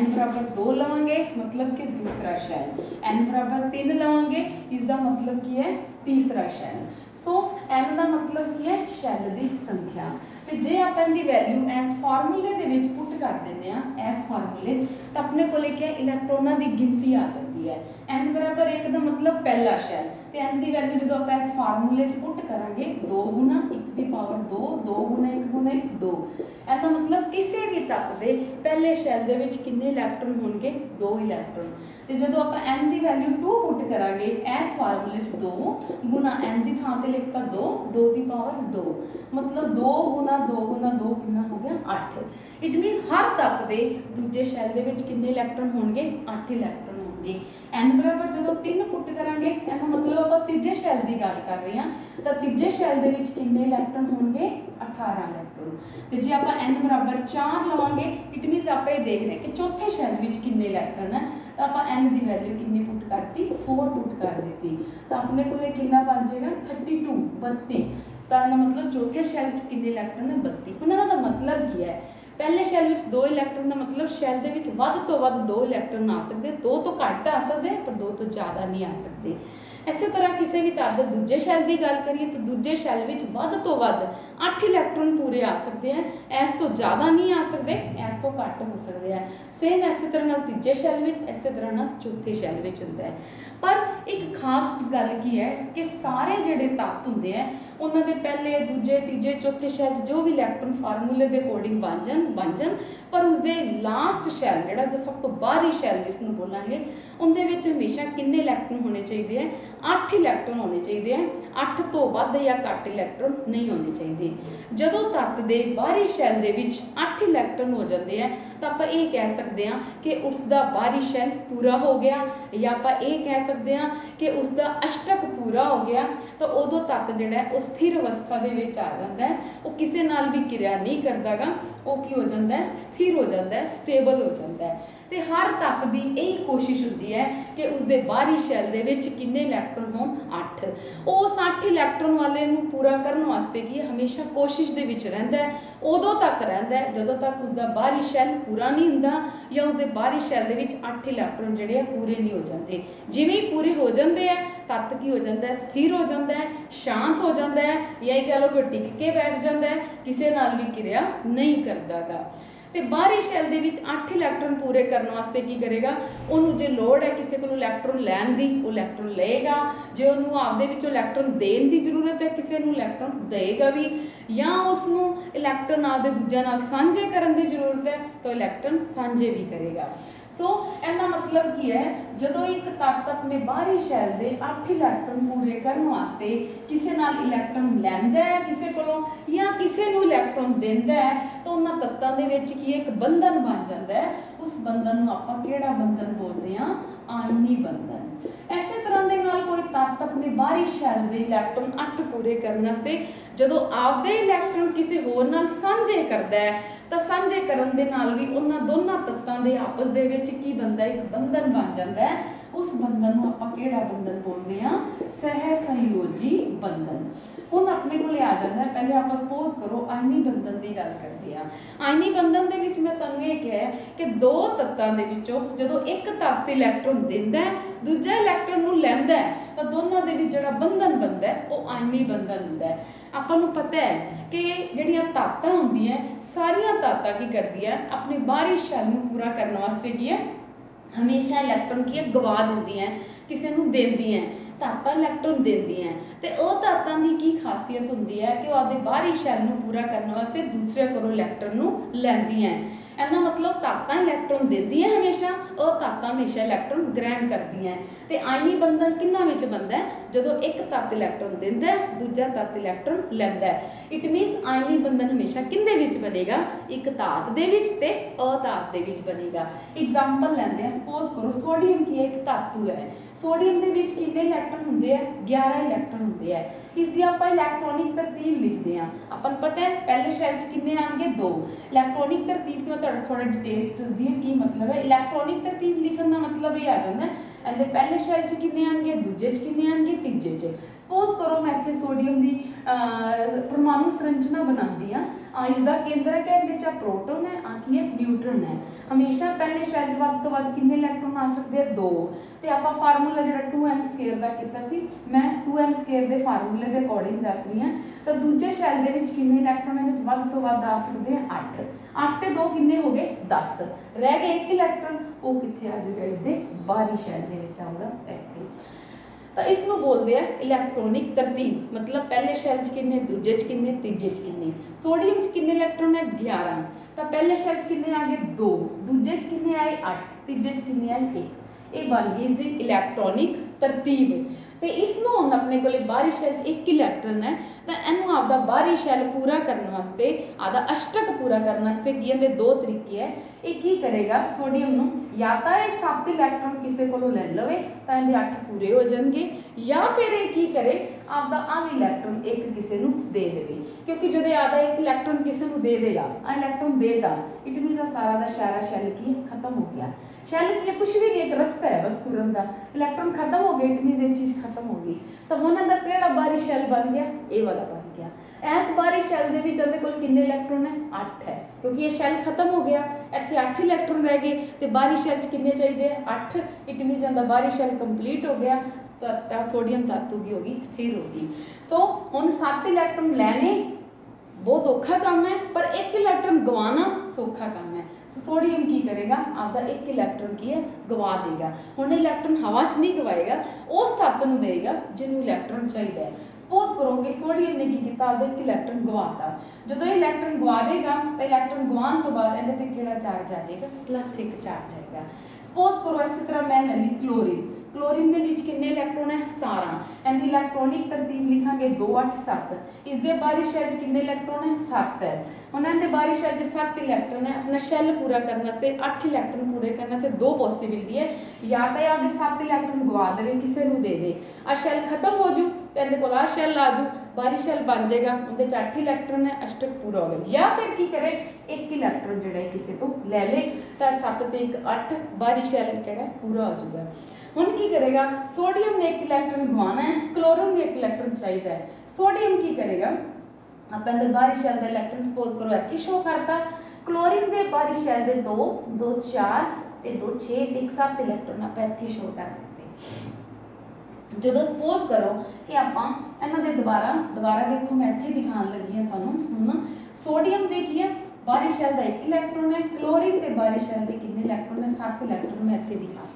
n ਬਰਾਬਰ 2 ਲਵਾਂਗੇ ਮਤਲਬ ਕਿ ਦੂਸਰਾ ਸ਼ੈਲ। n ਬਰਾਬਰ 3 ਲਵਾਂਗੇ ਇਸ ਦਾ ਮਤਲਬ ਕੀ ਹੈ? ਤੀਸਰਾ ਸ਼ੈਲ। ਸੋ n ਦਾ ਮਤਲਬ ਕੀ ਹੈ? ਸ਼ੈਲ ਦੀ ਸੰਖਿਆ। ਤੇ ਜੇ ਆਪਾਂ ਇਹਦੀ ਵੈਲਿਊ ਐਸ ਫਾਰਮੂਲੇ ਦੇ ਵਿੱਚ ਪੁੱਟ ਕਰ ਦਿੰਦੇ ਆ ਐਸ ਫਾਰਮੂਲੇ ਤਾਂ ਆਪਣੇ ਕੋਲੇ ਕੀ ਹੈ? ਇਲੈਕਟ੍ਰੋਨਾਂ ਦੀ ਗਿਣਤੀ ਆ ਜਾਂਦੀ ਹੈ। n ਬਰਾਬਰ 1 ਦਾ ਮਤਲਬ ਪਹਿਲਾ ਸ਼ੈਲ। ਤੇ n ਦੀ ਵੈਲਿਊ ਜਦੋਂ ਆਪਾਂ ਇਸ ਫਾਰਮੂਲੇ 'ਚ ਪੁੱਟ ਕਰਾਂਗੇ 2 1 ਦੀ ਪਾਵਰ 2 2 1 1 2 ਇਹਦਾ ਮਤਲਬ ਕਿਸੇ ਵੀ ਤੱਤ ਦੇ ਪਹਿਲੇ ਸ਼ੈਲ ਦੇ ਵਿੱਚ ਕਿੰਨੇ ਇਲੈਕਟ੍ਰੋਨ ਹੋਣਗੇ? 2 ਇਲੈਕਟ੍ਰੋਨ ਤੇ ਜਦੋਂ ਆਪਾਂ n ਦੀ ਵੈਲਿਊ 2 ਪੁੱਟ ਕਰਾਂਗੇ, ਇਸ ਫਾਰਮੂਲੇ 'ਚ 2 n ਦੀ ਥਾਂ ਤੇ ਲਿਖਤਾ 2 2 ਦੀ ਪਾਵਰ 2 ਮਤਲਬ 2 ਗੁਣਾ 2 ਗੁਣਾ 2 ਕਿੰਨਾ ਹੋ ਗਿਆ? 8 ਇਟ ਮੀਨ ਹਰ ਤੱਤ ਦੇ ਦੂਜੇ ਸ਼ੈਲ ਦੇ ਵਿੱਚ ਕਿੰਨੇ ਇਲੈਕਟ੍ਰੋਨ ਹੋਣਗੇ? 8 ਇਲੈਕਟ੍ਰੋਨ ਹੋਣਗੇ n ਬਰਾਬਰ ਜਦੋਂ 3 ਪੁੱਟ ਕਰਾਂਗੇ, ਇਹਦਾ ਮਤਲਬ ਆਪਾਂ ਤੀਜੇ ਸ਼ੈਲ ਦੀ ਗੱਲ ਕਰ ਰਹੇ ਹਾਂ। ਤਾਂ ਤੀਜੇ ਸ਼ੈਲ ਦੇ ਵਿੱਚ ਕਿੰਨੇ ਇਲੈਕਟ੍ਰੋਨ ਹੋਣਗੇ? 18 ਇਲੈਕਟ੍ਰੋਨ ਤੇ ਜੇ ਆਪਾਂ n ਬਰਾਬਰ 4 ਲਵਾਂਗੇ ਇਟ ਮੀਨਸ ਆਪਾਂ ਇਹ ਦੇਖ ਰਹੇ ਕਿ ਚੌਥੇ ਸ਼ੈਲ ਵਿੱਚ ਕਿੰਨੇ ਇਲੈਕਟ੍ਰੋਨ ਹੈ। ਤਾਂ ਆਪਾਂ n ਦੀ ਵੈਲਿਊ ਕਿੰਨੀ ਪੁੱਟ ਕਰਤੀ? 4 ਪੁੱਟ ਕਰ ਦਿੱਤੀ। ਤਾਂ ਆਪਣੇ ਕੋਲੇ ਕਿੰਨਾ ਬਣ ਜਾਏਗਾ? 32 32 ਤਾਂ ਇਹਦਾ ਮਤਲਬ ਚੌਥੇ ਸ਼ੈਲ 'ਚ ਕਿੰਨੇ ਇਲੈਕਟ੍ਰੋਨ ਹੈ? 32 ਉਹਨਾਂ ਦਾ ਮਤਲਬ ਕੀ ਹੈ? ਪਹਿਲੇ ਸ਼ੈਲ ਵਿੱਚ ਦੋ ਇਲੈਕਟ੍ਰੋਨ ਦਾ ਮਤਲਬ ਸ਼ੈਲ ਦੇ ਵਿੱਚ ਵੱਧ ਤੋਂ ਵੱਧ ਦੋ ਇਲੈਕਟ੍ਰੋਨ ਆ ਸਕਦੇ, ਦੋ ਤੋਂ ਘੱਟ ਆ ਸਕਦੇ, ਪਰ ਦੋ ਤੋਂ ਜ਼ਿਆਦਾ ਨਹੀਂ ਆ ਸਕਦੇ। ਇਸੇ ਤਰ੍ਹਾਂ ਕਿਸੇ ਵੀ ਤੱਤ ਦੇ ਦੂਜੇ ਸ਼ੈਲ ਦੀ ਗੱਲ ਕਰੀਏ ਤਾਂ ਦੂਜੇ ਸ਼ੈਲ ਵਿੱਚ ਵੱਧ ਤੋਂ ਵੱਧ 8 ਇਲੈਕਟ੍ਰੋਨ ਪੂਰੇ ਆ ਸਕਦੇ ਆ, ਇਸ ਤੋਂ ਜ਼ਿਆਦਾ ਨਹੀਂ ਆ ਸਕਦੇ, ਇਸ ਤੋਂ ਘੱਟ ਹੋ ਸਕਦੇ ਆ। ਸੇਮ ਇਸੇ ਤਰ੍ਹਾਂ ਨਾਲ ਤੀਜੇ ਸ਼ੈਲ ਵਿੱਚ, ਇਸੇ ਤਰ੍ਹਾਂ ਨਾਲ ਚੌਥੇ ਸ਼ੈਲ ਵਿੱਚ ਹੁੰਦਾ ਹੈ। ਪਰ ਇੱਕ ਖਾਸ ਗੱਲ ਕੀ ਹੈ ਕਿ ਸਾਰੇ ਜਿਹੜੇ ਤੱਤ ਹੁੰਦੇ ਆ, ਉਹਨਾਂ ਦੇ ਪਹਿਲੇ, ਦੂਜੇ, ਤੀਜੇ, ਚੌਥੇ ਸ਼ੈਲ 'ਚ ਜੋ ਵੀ ਇਲੈਕਟ੍ਰੋਨ ਫਾਰਮੂਲੇ ਦੇ ਅਕੋਰਡਿੰਗ ਬਣ ਜਾਣ ਬਣ ਜਾਣ, ਪਰ ਉਸਦੇ ਲਾਸਟ ਸ਼ੈਲ ਜਿਹੜਾ ਜੋ ਸਭ ਤੋਂ ਬਾਹਰੀ ਸ਼ੈਲ ਜਿਸ ਨੂੰ ਬੋਲਾਂਗੇ, ਉਹਦੇ ਵਿੱਚ ਹਮੇਸ਼ਾ ਕਿੰਨੇ ਇਲੈਕਟ੍ਰੋਨ ਹੋਣੇ ਚਾਹੀਦੇ ਆ? 8 ਇਲੈਕਟ੍ਰੋਨ ਹੋਣੇ ਚਾਹੀਦੇ ਆ। 8 ਤੋਂ ਵੱਧ ਜਾਂ ਘੱਟ ਇਲੈਕਟ੍ਰੋਨ ਨਹੀਂ ਹੋਣੇ ਚਾਹੀਦੇ। ਜਦੋਂ ਤੱਤ ਦੇ ਬਾਹਰੀ ਸ਼ੈਲ ਦੇ ਵਿੱਚ 8 ਇਲੈਕਟ੍ਰੋਨ ਹੋ ਜਾਂਦੇ ਆ, ਤਾਂ ਆਪਾਂ ਇਹ ਕਹਿ ਸਕਦੇ ਹਾਂ ਕਿ ਉਸ ਦਾ ਬਾਹਰੀ ਸ਼ੈਲ ਪੂਰਾ ਹੋ ਗਿਆ ਜਾਂ ਆਪਾਂ ਇਹ ਕਹਿ ਸਕਦੇ ਹਾਂ ਕਿ ਉਸ ਦਾ ਅਸ਼ਟਕ ਪੂਰਾ ਹੋ ਗਿਆ, ਤਾਂ ਉਦੋਂ ਤੱਤ ਜਿਹੜਾ ਉਹ ਸਥਿਰ ਅਵਸਥਾ ਦੇ ਵਿੱਚ ਆ ਜਾਂਦਾ ਹੈ। ਉਹ ਕਿਸੇ ਨਾਲ ਵੀ ਕਿਰਿਆ ਨਹੀਂ ਕਰਦਾਗਾ, ਉਹ ਕੀ ਹੋ ਜਾਂਦਾ ਹੈ? ਸਥਿਰ ਹੋ ਜਾਂਦਾ ਹੈ, ਸਟੇਬਲ ਹੋ ਜਾਂਦਾ ਹੈ। ਤੇ ਹਰ ਤੱਕ ਦੀ ਇਹ ਕੋਸ਼ਿਸ਼ ਹੁੰਦੀ ਹੈ ਕਿ ਉਸ ਦੇ ਬਾਹਰੀ ਸ਼ੈਲ ਦੇ ਵਿੱਚ ਕਿੰਨੇ ਇਲੈਕਟ੍ਰੋਨ ਹੋਣ? 8 ਉਸ 8 ਇਲੈਕਟ੍ਰੋਨ ਵਾਲੇ ਨੂੰ ਪੂਰਾ ਕਰਨ ਵਾਸਤੇ ਕੀ ਹਮੇਸ਼ਾ ਕੋਸ਼ਿਸ਼ ਦੇ ਵਿੱਚ ਰਹਿੰਦਾ ਹੈ। ਉਦੋਂ ਤੱਕ ਰਹਿੰਦਾ ਹੈ ਜਦੋਂ ਤੱਕ ਉਸ ਦਾ ਬਾਹਰੀ ਸ਼ੈਲ ਪੂਰਾ ਨਹੀਂ ਹੁੰਦਾ ਜਾਂ ਉਸ ਦੇ ਬਾਹਰੀ ਸ਼ੈਲ ਦੇ ਵਿੱਚ 8 ਇਲੈਕਟ੍ਰੋਨ ਜਿਹੜੇ ਆ ਪੂਰੇ ਨਹੀਂ ਹੋ ਜਾਂਦੇ। ਜਿਵੇਂ ਹੀ ਪੂਰੇ ਹੋ ਜਾਂਦੇ ਆ, ਤੱਤ ਕੀ ਹੋ ਜਾਂਦਾ ਹੈ? ਸਥਿਰ ਹੋ ਜਾਂਦਾ ਹੈ, ਸ਼ਾਂਤ ਹੋ ਜਾਂਦਾ ਹੈ ਜਾਂ ਇਹ ਕਹ ਲਓ ਕਿ ਟਿਕ ਕੇ ਬੈਠ ਜਾਂਦਾ ਹੈ, ਕਿਸੇ ਨਾਲ ਵੀ ਕਿਰਿਆ ਨਹੀਂ ਕਰਦਾਗਾ ਤੇ ਬਾਹਰੀ ਸ਼ੈਲ ਦੇ ਵਿੱਚ 8 ਇਲੈਕਟ੍ਰੋਨ ਪੂਰੇ ਕਰਨ ਵਾਸਤੇ ਕੀ ਕਰੇਗਾ? ਉਹਨੂੰ ਜੇ ਲੋੜ ਹੈ ਕਿਸੇ ਕੋਲੋਂ ਇਲੈਕਟ੍ਰੋਨ ਲੈਣ ਦੀ, ਉਹ ਇਲੈਕਟ੍ਰੋਨ ਲਏਗਾ। ਜੇ ਉਹਨੂੰ ਆਪਦੇ ਵਿੱਚੋਂ ਇਲੈਕਟ੍ਰੋਨ ਦੇਣ ਦੀ ਜ਼ਰੂਰਤ ਹੈ, ਕਿਸੇ ਨੂੰ ਇਲੈਕਟ੍ਰੋਨ ਦੇਏਗਾ ਵੀ। ਜਾਂ ਉਸ ਨੂੰ ਇਲੈਕਟ੍ਰੋਨ ਆਪਦੇ ਦੂਜਿਆਂ ਨਾਲ ਸਾਂਝੇ ਕਰਨ ਦੀ ਜ਼ਰੂਰਤ ਹੈ, ਤਾਂ ਇਲੈਕਟ੍ਰੋਨ ਸਾਂਝੇ ਵੀ ਕਰੇਗਾ। ਸੋ ਇਹਦਾ ਮਤਲਬ ਕੀ ਹੈ? ਜਦੋਂ ਇੱਕ ਤੱਤ ਆਪਣੇ ਬਾਹਰੀ ਸ਼ੈਲ ਦੇ 8 ਇਲੈਕਟ੍ਰੋਨ ਪੂਰੇ ਕਰਨ ਵਾਸਤੇ ਕਿਸੇ ਨਾਲ ਇਲੈਕਟ੍ਰੋਨ ਲੈਂਦਾ ਹੈ ਕਿਸੇ ਕੋਲੋਂ ਜਾਂ ਕਿਸੇ ਨੂੰ ਇਲੈਕਟ੍ਰੋਨ ਦਿੰਦਾ ਹੈ, ਤਾਂ ਉਹਨਾਂ ਤੱਤਾਂ ਦੇ ਵਿੱਚ ਕੀ ਇੱਕ ਬੰਧਨ ਬਣ ਜਾਂਦਾ ਹੈ। ਉਸ ਬੰਧਨ ਨੂੰ ਆਪਾਂ ਕਿਹੜਾ ਬੰਧਨ ਬੋਲਦੇ ਹਾਂ? ਆਇਨੀ ਬੰਧਨ। ਐਸੇ ਤਰ੍ਹਾਂ ਦੇ ਨਾਲ ਕੋਈ ਤੱਤ ਆਪਣੇ ਬਾਹਰੀ ਸ਼ੈਲ ਦੇ ਇਲੈਕਟ੍ਰੋਨ 8 ਪੂਰੇ ਕਰਨ ਵਾਸਤੇ, ਜਦੋਂ ਆਪਦੇ ਇਲੈਕਟ੍ਰੋਨ ਕਿਸੇ ਹੋਰ ਨਾਲ ਸਾਂਝੇ ਕਰਦਾ ਹੈ, ਤਾਂ ਸਾਂਝੇ ਕਰਨ ਦੇ ਨਾਲ ਵੀ ਉਹਨਾਂ ਦੋਨਾਂ ਤੱਤਾਂ ਦੇ ਆਪਸ ਦੇ ਵਿੱਚ ਕੀ ਬੰਦਾ ਇੱਕ ਬੰਧਨ ਬਣ ਜਾਂਦਾ ਹੈ। ਉਸ ਬੰਧਨ ਨੂੰ ਆਪਾਂ ਕਿਹੜਾ ਬੰਧਨ ਬੋਲਦੇ ਹਾਂ? ਸਹਿ ਸੰਯੋਜੀ ਬੰਧਨ। ਹੁਣ ਆਪਣੇ ਕੋਲੇ ਆ ਜਾਂਦਾ ਪਹਿਲੇ ਆਪਾਂ ਸਪੋਜ਼ ਕਰੋ ਆਇਨੀ ਬੰਧਨ ਦੀ ਗੱਲ ਕਰਦੇ ਆ ਆਇਨੀ ਬੰਧਨ ਦੇ ਵਿੱਚ ਮੈਂ ਤੁਹਾਨੂੰ ਇਹ ਕਿਹਾ ਕਿ ਦੋ ਤੱਤਾਂ ਦੇ ਵਿੱਚੋਂ ਜਦੋਂ ਇੱਕ ਤੱਤ ਇਲੈਕਟ੍ਰੋਨ ਦਿੰਦਾ ਹੈ ਦੂਜਾ ਇਲੈਕਟ੍ਰੋਨ ਨੂੰ ਲੈਂਦਾ ਹੈ, ਤਾਂ ਦੋਨਾਂ ਦੇ ਵਿੱਚ ਜਿਹੜਾ ਬੰਧਨ ਬਣਦਾ ਹੈ, ਉਹ ਆਇਨੀ ਬੰਧਨ ਹੁੰਦਾ ਹੈ। ਆਪਾਂ ਨੂੰ ਪਤਾ ਹੈ ਕਿ ਜਿਹੜੀਆਂ ਤਾਤਾਂ ਹੁੰਦੀਆਂ ਸਾਰੀਆਂ ਤਾਤਾਂ ਕੀ ਕਰਦੀਆਂ ਆਪਣੀ ਬਾਹਰੀ ਸ਼ੈਲ ਨੂੰ ਪੂਰਾ ਕਰਨ ਵਾਸਤੇ ਕੀ ਹੈ? ਹਮੇਸ਼ਾ ਇਲੈਕਟ੍ਰੋਨ ਕੀ ਹੈ? ਗਵਾ ਦਿੰਦੀਆਂ ਕਿਸੇ ਨੂੰ ਦਿੰਦੀਆਂ ਤਾਤਾਂ ਇਲੈਕਟ੍ਰੋਨ ਦਿੰਦੀਆਂ ਤੇ ਉਹ ਤਾਤਾਂ ਦੀ ਕੀ ਖਾਸੀਅਤ ਹੁੰਦੀ ਹੈ ਕਿ ਉਹ ਆਪਦੇ ਬਾਹਰੀ ਸ਼ੈਲ ਨੂੰ ਪੂਰਾ ਕਰਨ ਵਾਸਤੇ ਦੂਸਰੇ ਕੋਲੋਂ ਇਲੈਕਟ੍ਰੋਨ ਨੂੰ ਲੈਂਦੀਆਂ ਇਹਦਾ ਮਤਲਬ ਤਾਤਾਂ ਇਲੈਕਟ੍ਰੋਨ ਦਿੰਦੀਆਂ ਹਮੇਸ਼ਾ ਉਹ ਤਾਤਾਂ ਹਮੇਸ਼ਾ ਇਲੈਕਟ੍ਰੋਨ ਗ੍ਰਹਿਣ ਕਰਦੀਆਂ ਤੇ ਆਇਨੀ ਬੰਧਨ ਕਿੰਨਾ ਵਿੱਚ ਬੰਦਾ ਹੈ? ਜਦੋਂ ਇੱਕ ਤੱਤ ਇਲੈਕਟ੍ਰੋਨ ਦਿੰਦਾ ਹੈ, ਦੂਜਾ ਤੱਤ ਇਲੈਕਟ੍ਰੋਨ ਲੈਂਦਾ ਹੈ। ਇਟ ਮੀਨਸ ਆਇਨੀ ਬੰਧਨ ਹਮੇਸ਼ਾ ਕਿੰਦੇ ਵਿੱਚ ਬਣੇਗਾ? ਇੱਕ ਧਾਤ ਦੇ ਵਿੱਚ ਤੇ ਅਧਾਤ ਦੇ ਵਿੱਚ ਬਣੇਗਾ। ਐਗਜ਼ਾਮਪਲ ਲੈਂਦੇ ਆ ਸਪੋਜ਼ ਕਰੋ ਸੋਡੀਅਮ ਕੀ ਹੈ? ਇੱਕ ਧਾਤੂ ਹੈ। ਸੋਡੀਅਮ ਦੇ ਵਿੱਚ ਕਿੰਨੇ ਇਲੈਕਟ੍ਰੋਨ ਹੁੰਦੇ ਆ 11 ਇਲੈਕਟ੍ਰੋਨ ਹੁੰਦੇ ਆ ਇਸ ਦੀ ਆਪਾਂ ਇਲੈਕਟ੍ਰੋਨਿਕ ਤਰਤੀਬ ਲਿਖਦੇ ਆ ਆਪਾਂ ਨੂੰ ਪਤਾ ਹੈ, ਪਹਿਲੇ ਸ਼ੈਲ 'ਚ ਕਿੰਨੇ ਆਣਗੇ ਦੋ। ਇਲੈਕਟ੍ਰੋਨਿਕ ਤਰਤੀਬ ਤੇ ਮੈਂ ਤੁਹਾਨੂੰ ਥੋੜਾ ਡਿਟੇਲਸ ਦੱਸਦੀ ਹਾਂ ਕੀ ਮਤਲਬ ਹੈ। ਇਲੈਕਟ੍ਰੋਨਿਕ ਤਰਤੀਬ ਲਿਖਣ ਦਾ ਮਤਲਬ ਇਹ ਆ ਜਾਂਦਾ ਇਹਦੇ ਪਹਿਲੇ ਸ਼ੈਲ 'ਚ ਕਿੰਨੇ ਆਣਗੇ, ਦੂਜੇ 'ਚ ਕਿੰਨੇ ਆਣਗੇ, ਤੀਜੇ 'ਚ। ਸਪੋਜ਼ ਕਰੋ ਮੈਂ ਇੱਥੇ ਸੋਡੀਅਮ ਦੀ ਪਰਮਾਣੂ ਸੰਰਚਨਾ ਬਣਾਉਂਦੀ ਆ ਆ ਇਸ ਦਾ ਕੇਂਦਰ ਹੈ ਇਹਦੇ 'ਚ ਪ੍ਰੋਟੋਨ ਹੈ ਆ ਕੀ ਹੈ? ਨਿਊਟਰਨ ਹੈ। ਹਮੇਸ਼ਾ ਪਹਿਲੇ ਸ਼ੈਲ 'ਚ ਵੱਧ ਤੋਂ ਵੱਧ ਕਿੰਨੇ ਇਲੈਕਟ੍ਰੋਨ ਆ ਸਕਦੇ ਆ? ਦੋ। ਤੇ ਆਪਾਂ ਫਾਰਮੂਲਾ ਜਿਹੜਾ 2m ਦਾ ਕੀਤਾ ਸੀ, ਮੈਂ 2m ਸਕੁਅਰ ਦੇ ਫਾਰਮੂਲੇ ਦੇ ਅਕੋਰਡਿੰਗ ਦੱਸ ਰਹੀ ਹਾਂ। ਤਾਂ ਦੂਜੇ ਸ਼ੈਲ ਦੇ ਵਿੱਚ ਕਿੰਨੇ ਇਲੈਕਟ੍ਰੋਨ ਇਹਦੇ 'ਚ ਵੱਧ ਤੋਂ ਵੱਧ ਆ ਸਕਦੇ ਆ? 8 8 ਤੇ 2 ਕਿੰਨੇ ਹੋ ਗਏ? 10 ਰਹਿ ਗਏ ਇੱਕ ਇਲੈਕਟ੍ਰੋਨ, ਉਹ ਕਿੱਥੇ ਆ ਜਾਊਗਾ? ਇਸ ਦੇ ਬਾਹਰੀ ਸ਼ੈਲ ਦੇ ਵਿੱਚ ਆਊਗਾ, ਇੱਥੇ। ਤਾਂ ਇਸ ਨੂੰ ਬੋਲਦੇ ਆ ਇਲੈਕਟ੍ਰੋਨਿਕ ਤਰਤੀਬ। ਮਤਲਬ ਪਹਿਲੇ ਸ਼ੈਲ 'ਚ ਕਿੰਨੇ, ਦੂਜੇ 'ਚ ਕਿੰਨੇ, ਤੀਜੇ 'ਚ ਕਿੰਨੇ। ਸੋਡੀਅਮ 'ਚ ਕਿੰਨੇ ਇਲੈਕਟ੍ਰੋਨ ਹੈ? 11 ਤਾਂ ਪਹਿਲੇ ਸ਼ੈਲ 'ਚ ਕਿੰਨੇ ਆ ਗਏ? 2 ਦੂਜੇ 'ਚ ਕਿੰਨੇ ਆਏ? 8 ਤੀਜੇ 'ਚ ਕਿੰਨੇ ਆਏ? 1 ਇਹ ਬਣ ਗਈ ਇਸ ਦੀ ਇਲੈਕਟ੍ਰੋਨਿਕ ਤਰਤੀਬ। ਤੇ ਇਸ ਨੂੰ ਹੁਣ ਆਪਣੇ ਕੋਲੇ ਬਾਹਰੀ ਸ਼ੈਲ 'ਚ ਇੱਕ ਇਲੈਕਟ੍ਰੋਨ ਹੈ। ਤਾਂ ਇਹਨੂੰ ਆਪਦਾ ਬਾਹਰੀ ਸ਼ੈਲ ਪੂਰਾ ਕਰਨ ਵਾਸਤੇ ਆਦਾ ਅਸ਼ਟਕ ਪੂਰਾ ਕਰਨ ਵਾਸਤੇ ਕੀ ਇਹਦੇ ਦੋ ਤਰੀਕੇ ਹੈ। ਇਹ ਕੀ ਕਰੇਗਾ? ਸੋਡੀਅਮ ਨੂੰ ਜਾਂ ਤਾਂ ਇਹ 7 ਇਲੈਕਟ੍ਰੋਨ ਕਿਸੇ ਕੋਲੋਂ ਲੈ ਲਵੇ ਤਾਂ ਇਹਦੇ 8 ਪੂਰੇ ਹੋ ਜਾਣਗੇ ਜਾਂ ਫਿਰ ਇਹ ਕੀ ਕਰੇ ਆਪਦਾ ਆ ਵੀ ਇਲੈਕਟ੍ਰੋਨ ਇੱਕ ਕਿਸੇ ਨੂੰ ਦੇ ਦੇਵੇ ਕਿਉਂਕਿ ਜਦੋਂ ਆਦਾ ਇੱਕ ਇਲੈਕਟ੍ਰੋਨ ਕਿਸੇ ਨੂੰ ਦੇ ਦੇਗਾ ਆ ਇਲੈਕਟ੍ਰੋਨ ਦੇਦਾ ਇਟ ਮੀਨਸ ਆ ਸਾਰਾ ਦਾ ਸਾਰਾ ਸ਼ੈਲ ਕੀ ਹੈ? ਖਤਮ ਹੋ ਗਿਆ ਸ਼ੈਲ ਕੀ ਹੈ? ਕੁਝ ਵੀ ਨਹੀਂ ਇੱਕ ਰਸਤਾ ਹੈ ਬਸ ਤੁਰਨ ਦਾ ਇਲੈਕਟ੍ਰੋਨ ਖਤਮ ਹੋ ਗਿਆ ਇਟ ਮੀਨਸ ਇਹ ਚੀਜ਼ ਖਤਮ ਹੋ ਗਈ ਤਾਂ ਹੁਣ ਇਹਦਾ ਕਿਹੜਾ ਬਾਰੀ ਸ਼ੈਲ ਬਣ ਗਿਆ ਇਹ ਵਾਲਾ ਬਣ ਗਿਆ ਗਿਆ ਇਸ ਬਾਰੀ ਸ਼ੈਲ ਦੇ ਵਿੱਚ ਉਹਦੇ ਕੋਲ ਕਿੰਨੇ ਇਲੈਕਟ੍ਰੋਨ ਹੈ? 8 ਹੈ। ਕਿਉਂਕਿ ਇਹ ਸ਼ੈਲ ਖਤਮ ਹੋ ਗਿਆ। ਇੱਥੇ 8 ਇਲੈਕਟ੍ਰੋਨ ਰਹਿ ਗਏ ਤੇ ਬਾਰੀ ਸ਼ੈਲ 'ਚ ਕਿੰਨੇ ਚਾਹੀਦੇ ਆ? 8 ਇਟ ਮੀਨਸ ਇਹਦਾ ਬਾਰੀ ਸ਼ੈਲ ਕੰਪਲੀਟ ਹੋ ਗਿਆ। ਤਾਂ ਸੋਡੀਅਮ ਧਾਤੂ ਕੀ ਹੋਗੀ ਸਥਿਰ ਹੋ ਸੋ ਹੁਣ 7 ਇਲੈਕਟ੍ਰੋਨ ਲੈਣੇ ਬਹੁਤ ਔਖਾ ਕੰਮ ਹੈ, ਪਰ ਇੱਕ ਇਲੈਕਟ੍ਰੋਨ ਗਵਾਉਣਾ ਸੌਖਾ ਕੰਮ ਹੈ। ਸੋ ਸੋਡੀਅਮ ਕੀ ਕਰੇਗਾ? ਆਪਦਾ ਇੱਕ ਇਲੈਕਟ੍ਰੋਨ ਕੀ ਹੈ? ਗਵਾ ਦੇਗਾ। ਹੁਣ ਇਲੈਕਟ੍ਰੋਨ ਹਵਾ 'ਚ ਨਹੀਂ ਗਵਾਏਗਾ, ਉਸ ਤੱਤ ਨੂੰ ਦੇਗਾ, ਜਿਹਨੂੰ ਇਲੈਕਟ੍ਰੋਨ ਚਾਹੀਦਾ ਹੈ। ਸਪੋਜ਼ ਕਰੋ ਕਿ ਸੋਡੀਅਮ ਨੇ ਕੀ ਕੀਤਾ? ਆਪਦਾ ਇੱਕ ਇਲੈਕਟ੍ਰੋਨ ਗਵਾਤਾ। ਜਦੋਂ ਇਹ ਇਲੈਕਟ੍ਰੋਨ ਗਵਾ ਦੇਗਾ ਤਾਂ ਇਲੈਕਟ੍ਰੋਨ ਗਵਾਉਣ ਤੋਂ ਬਾਅਦ ਇਹਦੇ ਤੇ ਕਿਹੜਾ ਚਾਰਜ ਆ ਜਾਏਗਾ? ਪਲੱਸ ਇੱਕ ਚਾਰਜ ਆਏਗਾ ਸਪੋਜ਼ ਕਰੋ, ਇਸੇ ਤਰ੍ਹਾਂ ਮੈਂ ਲੈ ਲਈ ਕਲੋਰੀਨ ਕਲੋਰੀਨ ਦੇ ਵਿੱਚ ਕਿੰਨੇ ਇਲੈਕਟ੍ਰੋਨ ਹੈ? 17 ਇਹਦੀ ਇਲੈਕਟ੍ਰੋਨਿਕ ਤਰਤੀਬ ਲਿਖਾਂਗੇ 2 8 7 ਇਸ ਦੇ ਬਾਹਰੀ ਸ਼ੈਲ 'ਚ ਕਿੰਨੇ ਇਲੈਕਟ੍ਰੋਨ ਹੈ? 7 ਹੈ। ਹੁਣ ਇਹਦੇ ਬਾਹਰੀ ਸ਼ੈਲ 'ਚ 7 ਇਲੈਕਟ੍ਰੋਨ ਹੈ। ਆਪਣਾ ਸ਼ੈਲ ਪੂਰਾ ਕਰਨ ਵਾਸਤੇ 8 ਇਲੈਕਟ੍ਰੋਨ ਪੂਰੇ ਕਰਨ ਵਾਸਤੇ ਦੋ ਪੋਸਿਬਿਲਿਟੀ ਹੈ। ਜਾਂ ਤਾਂ ਇਹ ਆਪਦੇ 7 ਇਲੈਕਟ੍ਰੋਨ ਗਵਾ ਦੇਵੇ, ਕਿਸੇ ਨੂੰ ਦੇ ਦੇ। ਆ ਸ਼ੈਲ ਖਤਮ ਹੋ ਜੂ, ਤੇ ਇਹਦੇ ਕੋਲ ਆ ਸ਼ੈਲ ਆ ਜੂ। ਬਾਹਰੀ ਸ਼ੈਲ ਬਣ ਜਾਏਗਾ, ਉਹਦੇ 'ਚ 8 ਇਲੈਕਟ੍ਰੋਨ ਹੈ ਅਸ਼ਟਕ ਪੂਰਾ ਹੋ ਗਿਆ। ਜਾਂ ਫਿਰ ਕੀ ਕਰੇ? ਇੱਕ ਇਲੈਕਟ੍ਰੋਨ ਜਿਹੜਾ ਕਿਸੇ ਤੋਂ ਲੈ ਲੇ, ਤਾਂ 7 ਤੇ 1 8 ਬਾਹਰੀ ਸ਼ੈਲ ਕਿਹੜਾ ਪੂਰਾ ਹੋ ਜਾਊਗਾ। ਹੁਣ ਕੀ ਕਰੇਗਾ? ਸੋਡੀਅਮ ਨੇ ਇੱਕ ਇਲੈਕਟ੍ਰੋਨ ਗਵਾਉਣਾ ਹੈ, ਕਲੋਰੀਨ ਨੂੰ ਇੱਕ ਇਲੈਕਟ੍ਰੋਨ ਚਾਹੀਦਾ ਹੈ। ਸੋਡੀਅਮ ਕੀ ਕਰੇਗਾ? ਆਪਾਂ ਅੰਦਰ ਬਾਹਰੀ ਸ਼ੈਲ ਦਾ ਇਲੈਕਟ੍ਰੋਨ ਸਪੋਜ਼ ਕਰੋ, ਇੱਥੇ ਸ਼ੋ ਕਰਤਾ। ਕਲੋਰੀਨ ਦੇ ਬਾਹਰੀ ਸ਼ੈਲ ਦੇ 2 2 4 ਤੇ 2 6 ਤੇ ਇੱਕ 7 ਇਲੈਕਟ੍ਰੋਨ ਆਪਾਂ ਇੱਥੇ ਸ਼ੋ ਕਰ ਦਿੱਤੇ। ਜਦੋਂ ਸਪੋਜ਼ ਕਰੋ ਕਿ ਆਪਾਂ ਇਹਨਾਂ ਦੇ ਦੁਬਾਰਾ ਦੁਬਾਰਾ ਦੇਖੋ, ਮੈਂ ਇੱਥੇ ਦਿਖਾਉਣ ਲੱਗੀ ਹਾਂ ਤੁਹਾਨੂੰ ਹੁਣ। ਸੋਡੀਅਮ ਦੇ ਕੀ ਹੈ? ਬਾਹਰੀ ਸ਼ੈਲ ਦਾ ਇੱਕ ਇਲੈਕਟ੍ਰੋਨ ਹੈ, ਕਲੋਰੀਨ ਦੇ ਬਾਹਰੀ ਸ਼ੈਲ ਦੇ ਕਿੰਨੇ ਇਲੈਕਟ੍ਰੋਨ ਨੇ 7 ਇਲੈਕਟ੍ਰੋਨ ਮੈਂ ਇੱਥੇ ਦਿਖਾ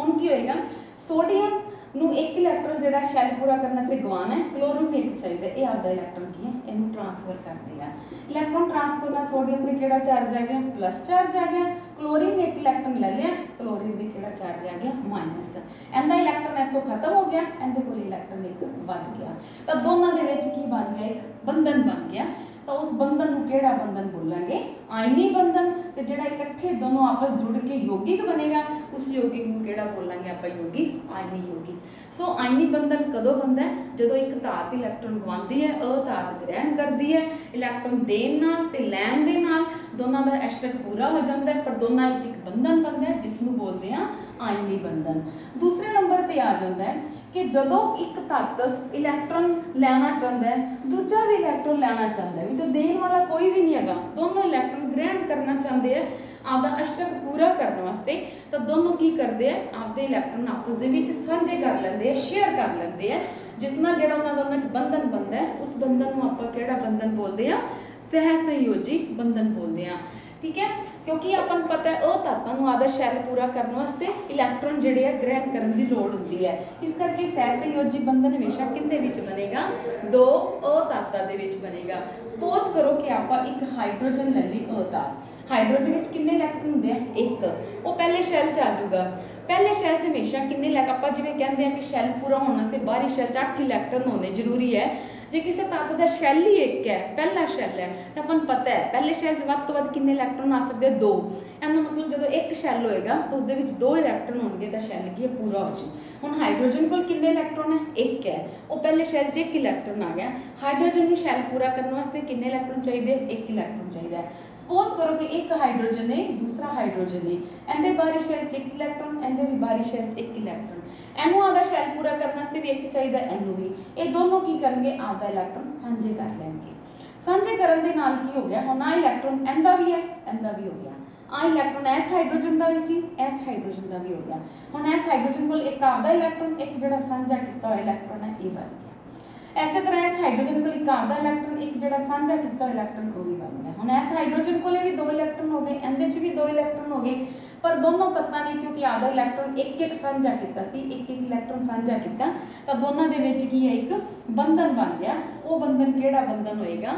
ਹੁਣ ਕੀ ਹੋਏਗਾ? ਸੋਡੀਅਮ ਨੂੰ ਇੱਕ ਇਲੈਕਟ੍ਰੋਨ ਜਿਹੜਾ ਸ਼ੈਲ ਪੂਰਾ ਕਰਨ ਵਾਸਤੇ ਗਵਾਉਣਾ ਹੈ ਕਲੋਰੀਨ ਨੂੰ ਇੱਕ ਚਾਹੀਦਾ ਇਹ ਆਪਦਾ ਇਲੈਕਟ੍ਰੋਨ ਕੀ ਹੈ? ਇਹਨੂੰ ਟ੍ਰਾਂਸਫਰ ਕਰਦੇ ਆ। ਇਲੈਕਟ੍ਰੋਨ ਟ੍ਰਾਂਸਫਰ ਨਾਲ ਸੋਡੀਅਮ ਦੇ ਕਿਹੜਾ ਚਾਰਜ ਆ? ਗਿਆ ਪਲੱਸ ਚਾਰਜ ਆ। ਗਿਆ ਕਲੋਰੀਨ ਨੇ ਇੱਕ ਇਲੈਕਟ੍ਰੋਨ ਲੈ ਲਿਆ। ਕਲੋਰੀਨ ਦੇ ਕਿਹੜਾ ਚਾਰਜ ਆ? ਗਿਆ ਮਾਈਨਸ ਇਹਦਾ ਇਲੈਕਟ੍ਰੋਨ ਇੱਥੋਂ ਖਤਮ ਹੋ ਗਿਆ। ਇਹਦੇ ਕੋਲ ਇਲੈਕਟ੍ਰੋਨ ਇੱਕ ਵੱਧ ਗਿਆ। ਤਾਂ ਦੋਨਾਂ ਦੇ ਵਿੱਚ ਕੀ ਬਣ ਗਿਆ? ਇੱਕ ਬੰਧਨ ਬਣ ਗਿਆ। ਤਾਂ ਉਸ ਬੰਧਨ ਨੂੰ ਕਿਹੜਾ ਬੰਧਨ ਬੋਲਾਂਗੇ? ਆਇਨੀ ਬੰਧਨ। ਤੇ ਜਿਹੜਾ ਇਕੱਠੇ ਦੋਨੋਂ ਆਪਸ ਜੁੜ ਕੇ ਯੋਗਿਕ ਬਣੇਗਾ, ਉਸ ਯੋਗਿਕ ਨੂੰ ਕਿਹੜਾ ਬੋਲਾਂਗੇ ਆਪਾਂ? ਯੋਗਿਕ ਆਇਨੀ ਯੋਗਿਕ ਸੋ ਆਇਨੀ ਬੰਧਨ ਕਦੋਂ ਬਣਦਾ ਹੈ ਜਦੋਂ ਇੱਕ ਧਾਤ ਇਲੈਕਟ੍ਰੋਨ ਗਵਾਉਂਦੀ ਹੈ ਅ ਧਾਤ ਗ੍ਰਹਿਣ ਕਰਦੀ ਹੈ ਇਲੈਕਟ੍ਰੋਨ ਦੇਣ ਨਾਲ ਤੇ ਲੈਣ ਦੇ ਨਾਲ ਦੋਨਾਂ ਦਾ ਅਸ਼ਟਕ ਪੂਰਾ ਹੋ ਜਾਂਦਾ ਹੈ, ਪਰ ਦੋਨਾਂ ਵਿੱਚ ਇੱਕ ਬੰਧਨ ਬਣਦਾ ਹੈ, ਜਿਸ ਨੂੰ ਬੋਲਦੇ ਆ ਆਇਨੀ ਬੰਧਨ। ਦੂਸਰੇ ਨੰਬਰ ਤੇ ਆ ਜਾਂਦਾ ਹੈ ਕਿ ਜਦੋਂ ਇੱਕ ਤੱਤ ਇਲੈਕਟ੍ਰੋਨ ਲੈਣਾ ਚਾਹੁੰਦਾ ਹੈ, ਦੂਜਾ ਵੀ ਇਲੈਕਟ੍ਰੋਨ ਲੈਣਾ ਚਾਹੁੰਦਾ ਹੈ। ਵੀ ਤਾਂ ਦੇਣ ਵਾਲਾ ਕੋਈ ਵੀ ਨਹੀਂ ਹੈਗਾ, ਦੋਨੋਂ ਇਲੈਕਟ੍ਰੋਨ ਗ੍ਰਹਿਣ ਕਰਨਾ ਚਾਹੁੰਦੇ ਆ, ਆਪਦਾ ਅਸ਼ਟਕ ਪੂਰਾ ਕਰਨ ਵਾਸਤੇ, ਤਾਂ ਦੋਨੋਂ ਕੀ ਕਰਦੇ ਆ, ਆਪਦੇ ਇਲੈਕਟ੍ਰੋਨ ਆਪਸ ਦੇ ਵਿੱਚ ਸਾਂਝੇ ਕਰ ਲੈਂਦੇ ਆ ਸ਼ੇਅਰ ਕਰ ਲੈਂਦੇ ਆ, ਜਿਸ ਨਾਲ ਜਿਹੜਾ ਉਹਨਾਂ ਦਾ ਉਹਨਾਂ 'ਚ ਬੰਧਨ ਬਣਦਾ ਹੈ, ਉਸ ਬੰਧਨ ਨੂੰ ਆਪਾਂ ਕਿਹੜਾ ਬੰਧਨ ਬੋਲਦੇ ਆ? ਸਹਿ ਸੰਯੋਜੀ ਬੰਧਨ ਬੋਲਦੇ ਆ। ਠੀਕ ਹੈ? ਕਿਉਂਕਿ ਆਪਾਂ ਨੂੰ ਪਤਾ ਹੈ, ਉਹ ਧਾਤਾਂ ਨੂੰ ਆਦਾ ਸ਼ੈਲ ਪੂਰਾ ਕਰਨ ਵਾਸਤੇ ਇਲੈਕਟ੍ਰੋਨ ਜਿਹੜੇ ਆ, ਗ੍ਰਹਿਣ ਕਰਨ ਦੀ ਲੋੜ ਹੁੰਦੀ ਹੈ। ਇਸ ਕਰਕੇ ਸਹਿ ਸੰਯੋਜੀ ਬੰਧਨ ਹਮੇਸ਼ਾ ਕਿੰਦੇ ਵਿੱਚ ਬਣੇਗਾ? ਦੋ ਅ ਧਾਤਾਂ ਦੇ ਵਿੱਚ ਬਣੇਗਾ। ਸਪੋਜ਼ ਕਰੋ ਕਿ ਆਪਾਂ ਇੱਕ ਹਾਈਡਰੋਜਨ ਲੈ ਲਈ ਅ ਹਾਈਡਰੋਜਨ ਵਿੱਚ ਕਿੰਨੇ ਇਲੈਕਟ੍ਰੋਨ ਹੁੰਦੇ ਆ? ਇੱਕ। ਉਹ ਪਹਿਲੇ ਸ਼ੈਲ 'ਚ ਆ ਜਾਊਗਾ। ਪਹਿਲੇ ਸ਼ੈਲ 'ਚ ਹਮੇਸ਼ਾ ਕਿੰਨੇ ਇਲੈਕ ਆਪਾਂ ਜਿਵੇਂ ਕਹਿੰਦੇ ਆ ਕਿ ਸ਼ੈਲ ਪੂਰਾ ਹੋਣ ਵਾਸਤੇ ਬਾਹਰੀ ਸ਼ੈਲ 'ਚ 8 ਇਲੈਕਟ੍ਰੋਨ ਹੋਣੇ ਜ਼ਰੂਰੀ ਹੈ। ਜੇ ਕਿਸੇ ਤੱਤ ਦਾ ਸ਼ੈਲ ਹੀ ਇੱਕ ਹੈ, ਪਹਿਲਾ ਸ਼ੈਲ ਹੈ, ਤਾਂ ਆਪਾਂ ਨੂੰ ਪਤਾ ਹੈ, ਪਹਿਲੇ ਸ਼ੈਲ 'ਚ ਵੱਧ ਤੋਂ ਵੱਧ ਕਿੰਨੇ ਇਲੈਕਟ੍ਰੋਨ ਆ ਸਕਦੇ ਦੋ। ਇਹਦਾ ਮਤਲਬ ਜਦੋਂ ਇੱਕ ਸ਼ੈਲ ਹੋਏਗਾ, ਤਾਂ ਉਸ ਦੇ ਵਿੱਚ ਦੋ ਇਲੈਕਟ੍ਰੋਨ ਹੋਣਗੇ, ਤਾਂ ਸ਼ੈਲ ਕੀ ਪੂਰਾ ਹੋ ਜੂ ਹੁਣ ਹਾਈਡਰੋਜਨ ਕੋਲ ਕਿੰਨੇ ਇਲੈਕਟ੍ਰੋਨ ਹੈ? ਇੱਕ ਹੈ। ਉਹ ਪਹਿਲੇ ਸ਼ੈਲ 'ਚ ਇੱਕ ਇਲੈਕਟ੍ਰੋਨ ਆ ਗਿਆ। ਹਾਈਡਰੋਜਨ ਨੂੰ ਸ਼ੈਲ ਪੂਰਾ ਕਰਨ ਵਾਸਤੇ ਕਿੰਨੇ ਇਲੈਕਟ੍ਰੋਨ ਚਾਹੀਦੇ? ਇੱਕ ਇਲੈਕਟ੍ਰੋਨ ਚਾਹੀਦਾ ਸਪੋਜ਼ ਕਰੋ ਕਿ ਇੱਕ ਹਾਈਡਰੋਜਨ ਹੈ, ਦੂਸਰਾ ਹਾਈਡਰੋਜਨ ਹੈ। ਇਹਦੇ ਬਾਹਰੀ ਸ਼ੈਲ 'ਚ ਇੱਕ ਇਲੈਕਟ੍ਰੋਨ ਇਹਦੇ ਵੀ ਬਾਹਰੀ ਸ਼ੈਲ 'ਚ ਇੱਕ ਇਲੈਕਟ੍ਰੋਨ ਇਹਨੂੰ ਆਦਾ ਸ਼ੈਲ ਪੂਰਾ ਕਰਨ ਵਾਸਤੇ ਵੀ ਇੱਕ ਚਾਹੀਦਾ ਇਹਨੂੰ ਵੀ। ਇਹ ਦੋਨੋਂ ਕੀ ਕਰਨਗੇ? ਆਪਦਾ ਇਲੈਕਟ੍ਰੋਨ ਸਾਂਝੇ ਕਰ ਲੈਣਗੇ। ਸਾਂਝੇ ਕਰਨ ਦੇ ਨਾਲ ਕੀ ਹੋ ਗਿਆ? ਹੁਣ ਆ ਇਲੈਕਟ੍ਰੋਨ ਇਹਦਾ ਵੀ ਹੈ, ਇਹਦਾ ਵੀ ਹੋ ਗਿਆ। ਆ ਇਲੈਕਟ੍ਰੋਨ ਐਸ ਹਾਈਡਰੋਜਨ ਦਾ ਵੀ ਸੀ ਐਸ ਹਾਈਡਰੋਜਨ ਦਾ ਵੀ ਹੋ ਗਿਆ। ਹੁਣ ਐਸ ਹਾਈਡਰੋਜਨ ਕੋਲ ਇੱਕ ਆਪਦਾ ਇਲੈਕਟ੍ਰੋਨ ਇੱਕ ਜਿਹੜਾ ਸਾਂਝਾ ਕੀਤਾ ਹੋਇਆ ਇਲੈਕਟ੍ਰੋਨ ਹੈ, ਇਹ ਬਣ ਗਿਆ। ਐਸੇ ਤਰ੍ਹਾਂ ਐਸ ਹਾਈਡਰੋਜਨ ਕੋਲ ਇੱਕ ਆਪਦਾ ਇਲੈਕਟ੍ਰੋਨ ਇੱਕ ਜਿਹੜਾ ਸਾਂਝਾ ਕੀਤਾ ਹੋਇਆ ਇਲੈਕਟ੍ਰੋਨ ਉਹ ਵੀ ਬਣ ਗਿਆ। ਹੁਣ ਐਸ ਹਾਈਡਰੋਜਨ ਕੋਲੇ ਵੀ ਦੋ ਇਲੈਕਟ੍ਰੋਨ ਹੋ ਗਏ, ਇਹਦੇ 'ਚ ਵੀ ਦੋ ਇਲੈਕਟ੍ਰੋਨ ਹੋ ਗਏ। ਪਰ ਦੋਨੋਂ ਤੱਤਾਂ ਨੇ, ਕਿਉਂਕਿ ਆਪਦਾ ਇਲੈਕਟ੍ਰੋਨ ਇੱਕ ਇੱਕ ਸਾਂਝਾ ਕੀਤਾ ਸੀ, ਇੱਕ ਇੱਕ ਇਲੈਕਟ੍ਰੋਨ ਸਾਂਝਾ ਕੀਤਾ, ਤਾਂ ਦੋਨਾਂ ਦੇ ਵਿੱਚ ਕੀ ਹੈ ਇੱਕ ਬੰਧਨ ਬਣ ਗਿਆ। ਉਹ ਬੰਧਨ ਕਿਹੜਾ ਬੰਧਨ ਹੋਏਗਾ?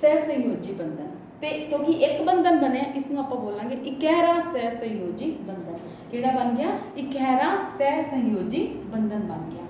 ਸਹਿ ਸੰਯੋਜੀ ਬੰਧਨ। ਤੇ ਕਿਉਂਕਿ ਇੱਕ ਬੰਧਨ ਬਣਿਆ ਇਸ ਨੂੰ ਆਪਾਂ ਬੋਲਾਂਗੇ ਇਕਹਿਰਾ ਸਹਿ ਸੰਯੋਜੀ ਬੰਧਨ। ਕਿਹੜਾ ਬਣ ਗਿਆ? ਇਕਹਿਰਾ ਸਹਿ ਸੰਯੋਜੀ ਬੰਧਨ ਬਣ ਗਿਆ।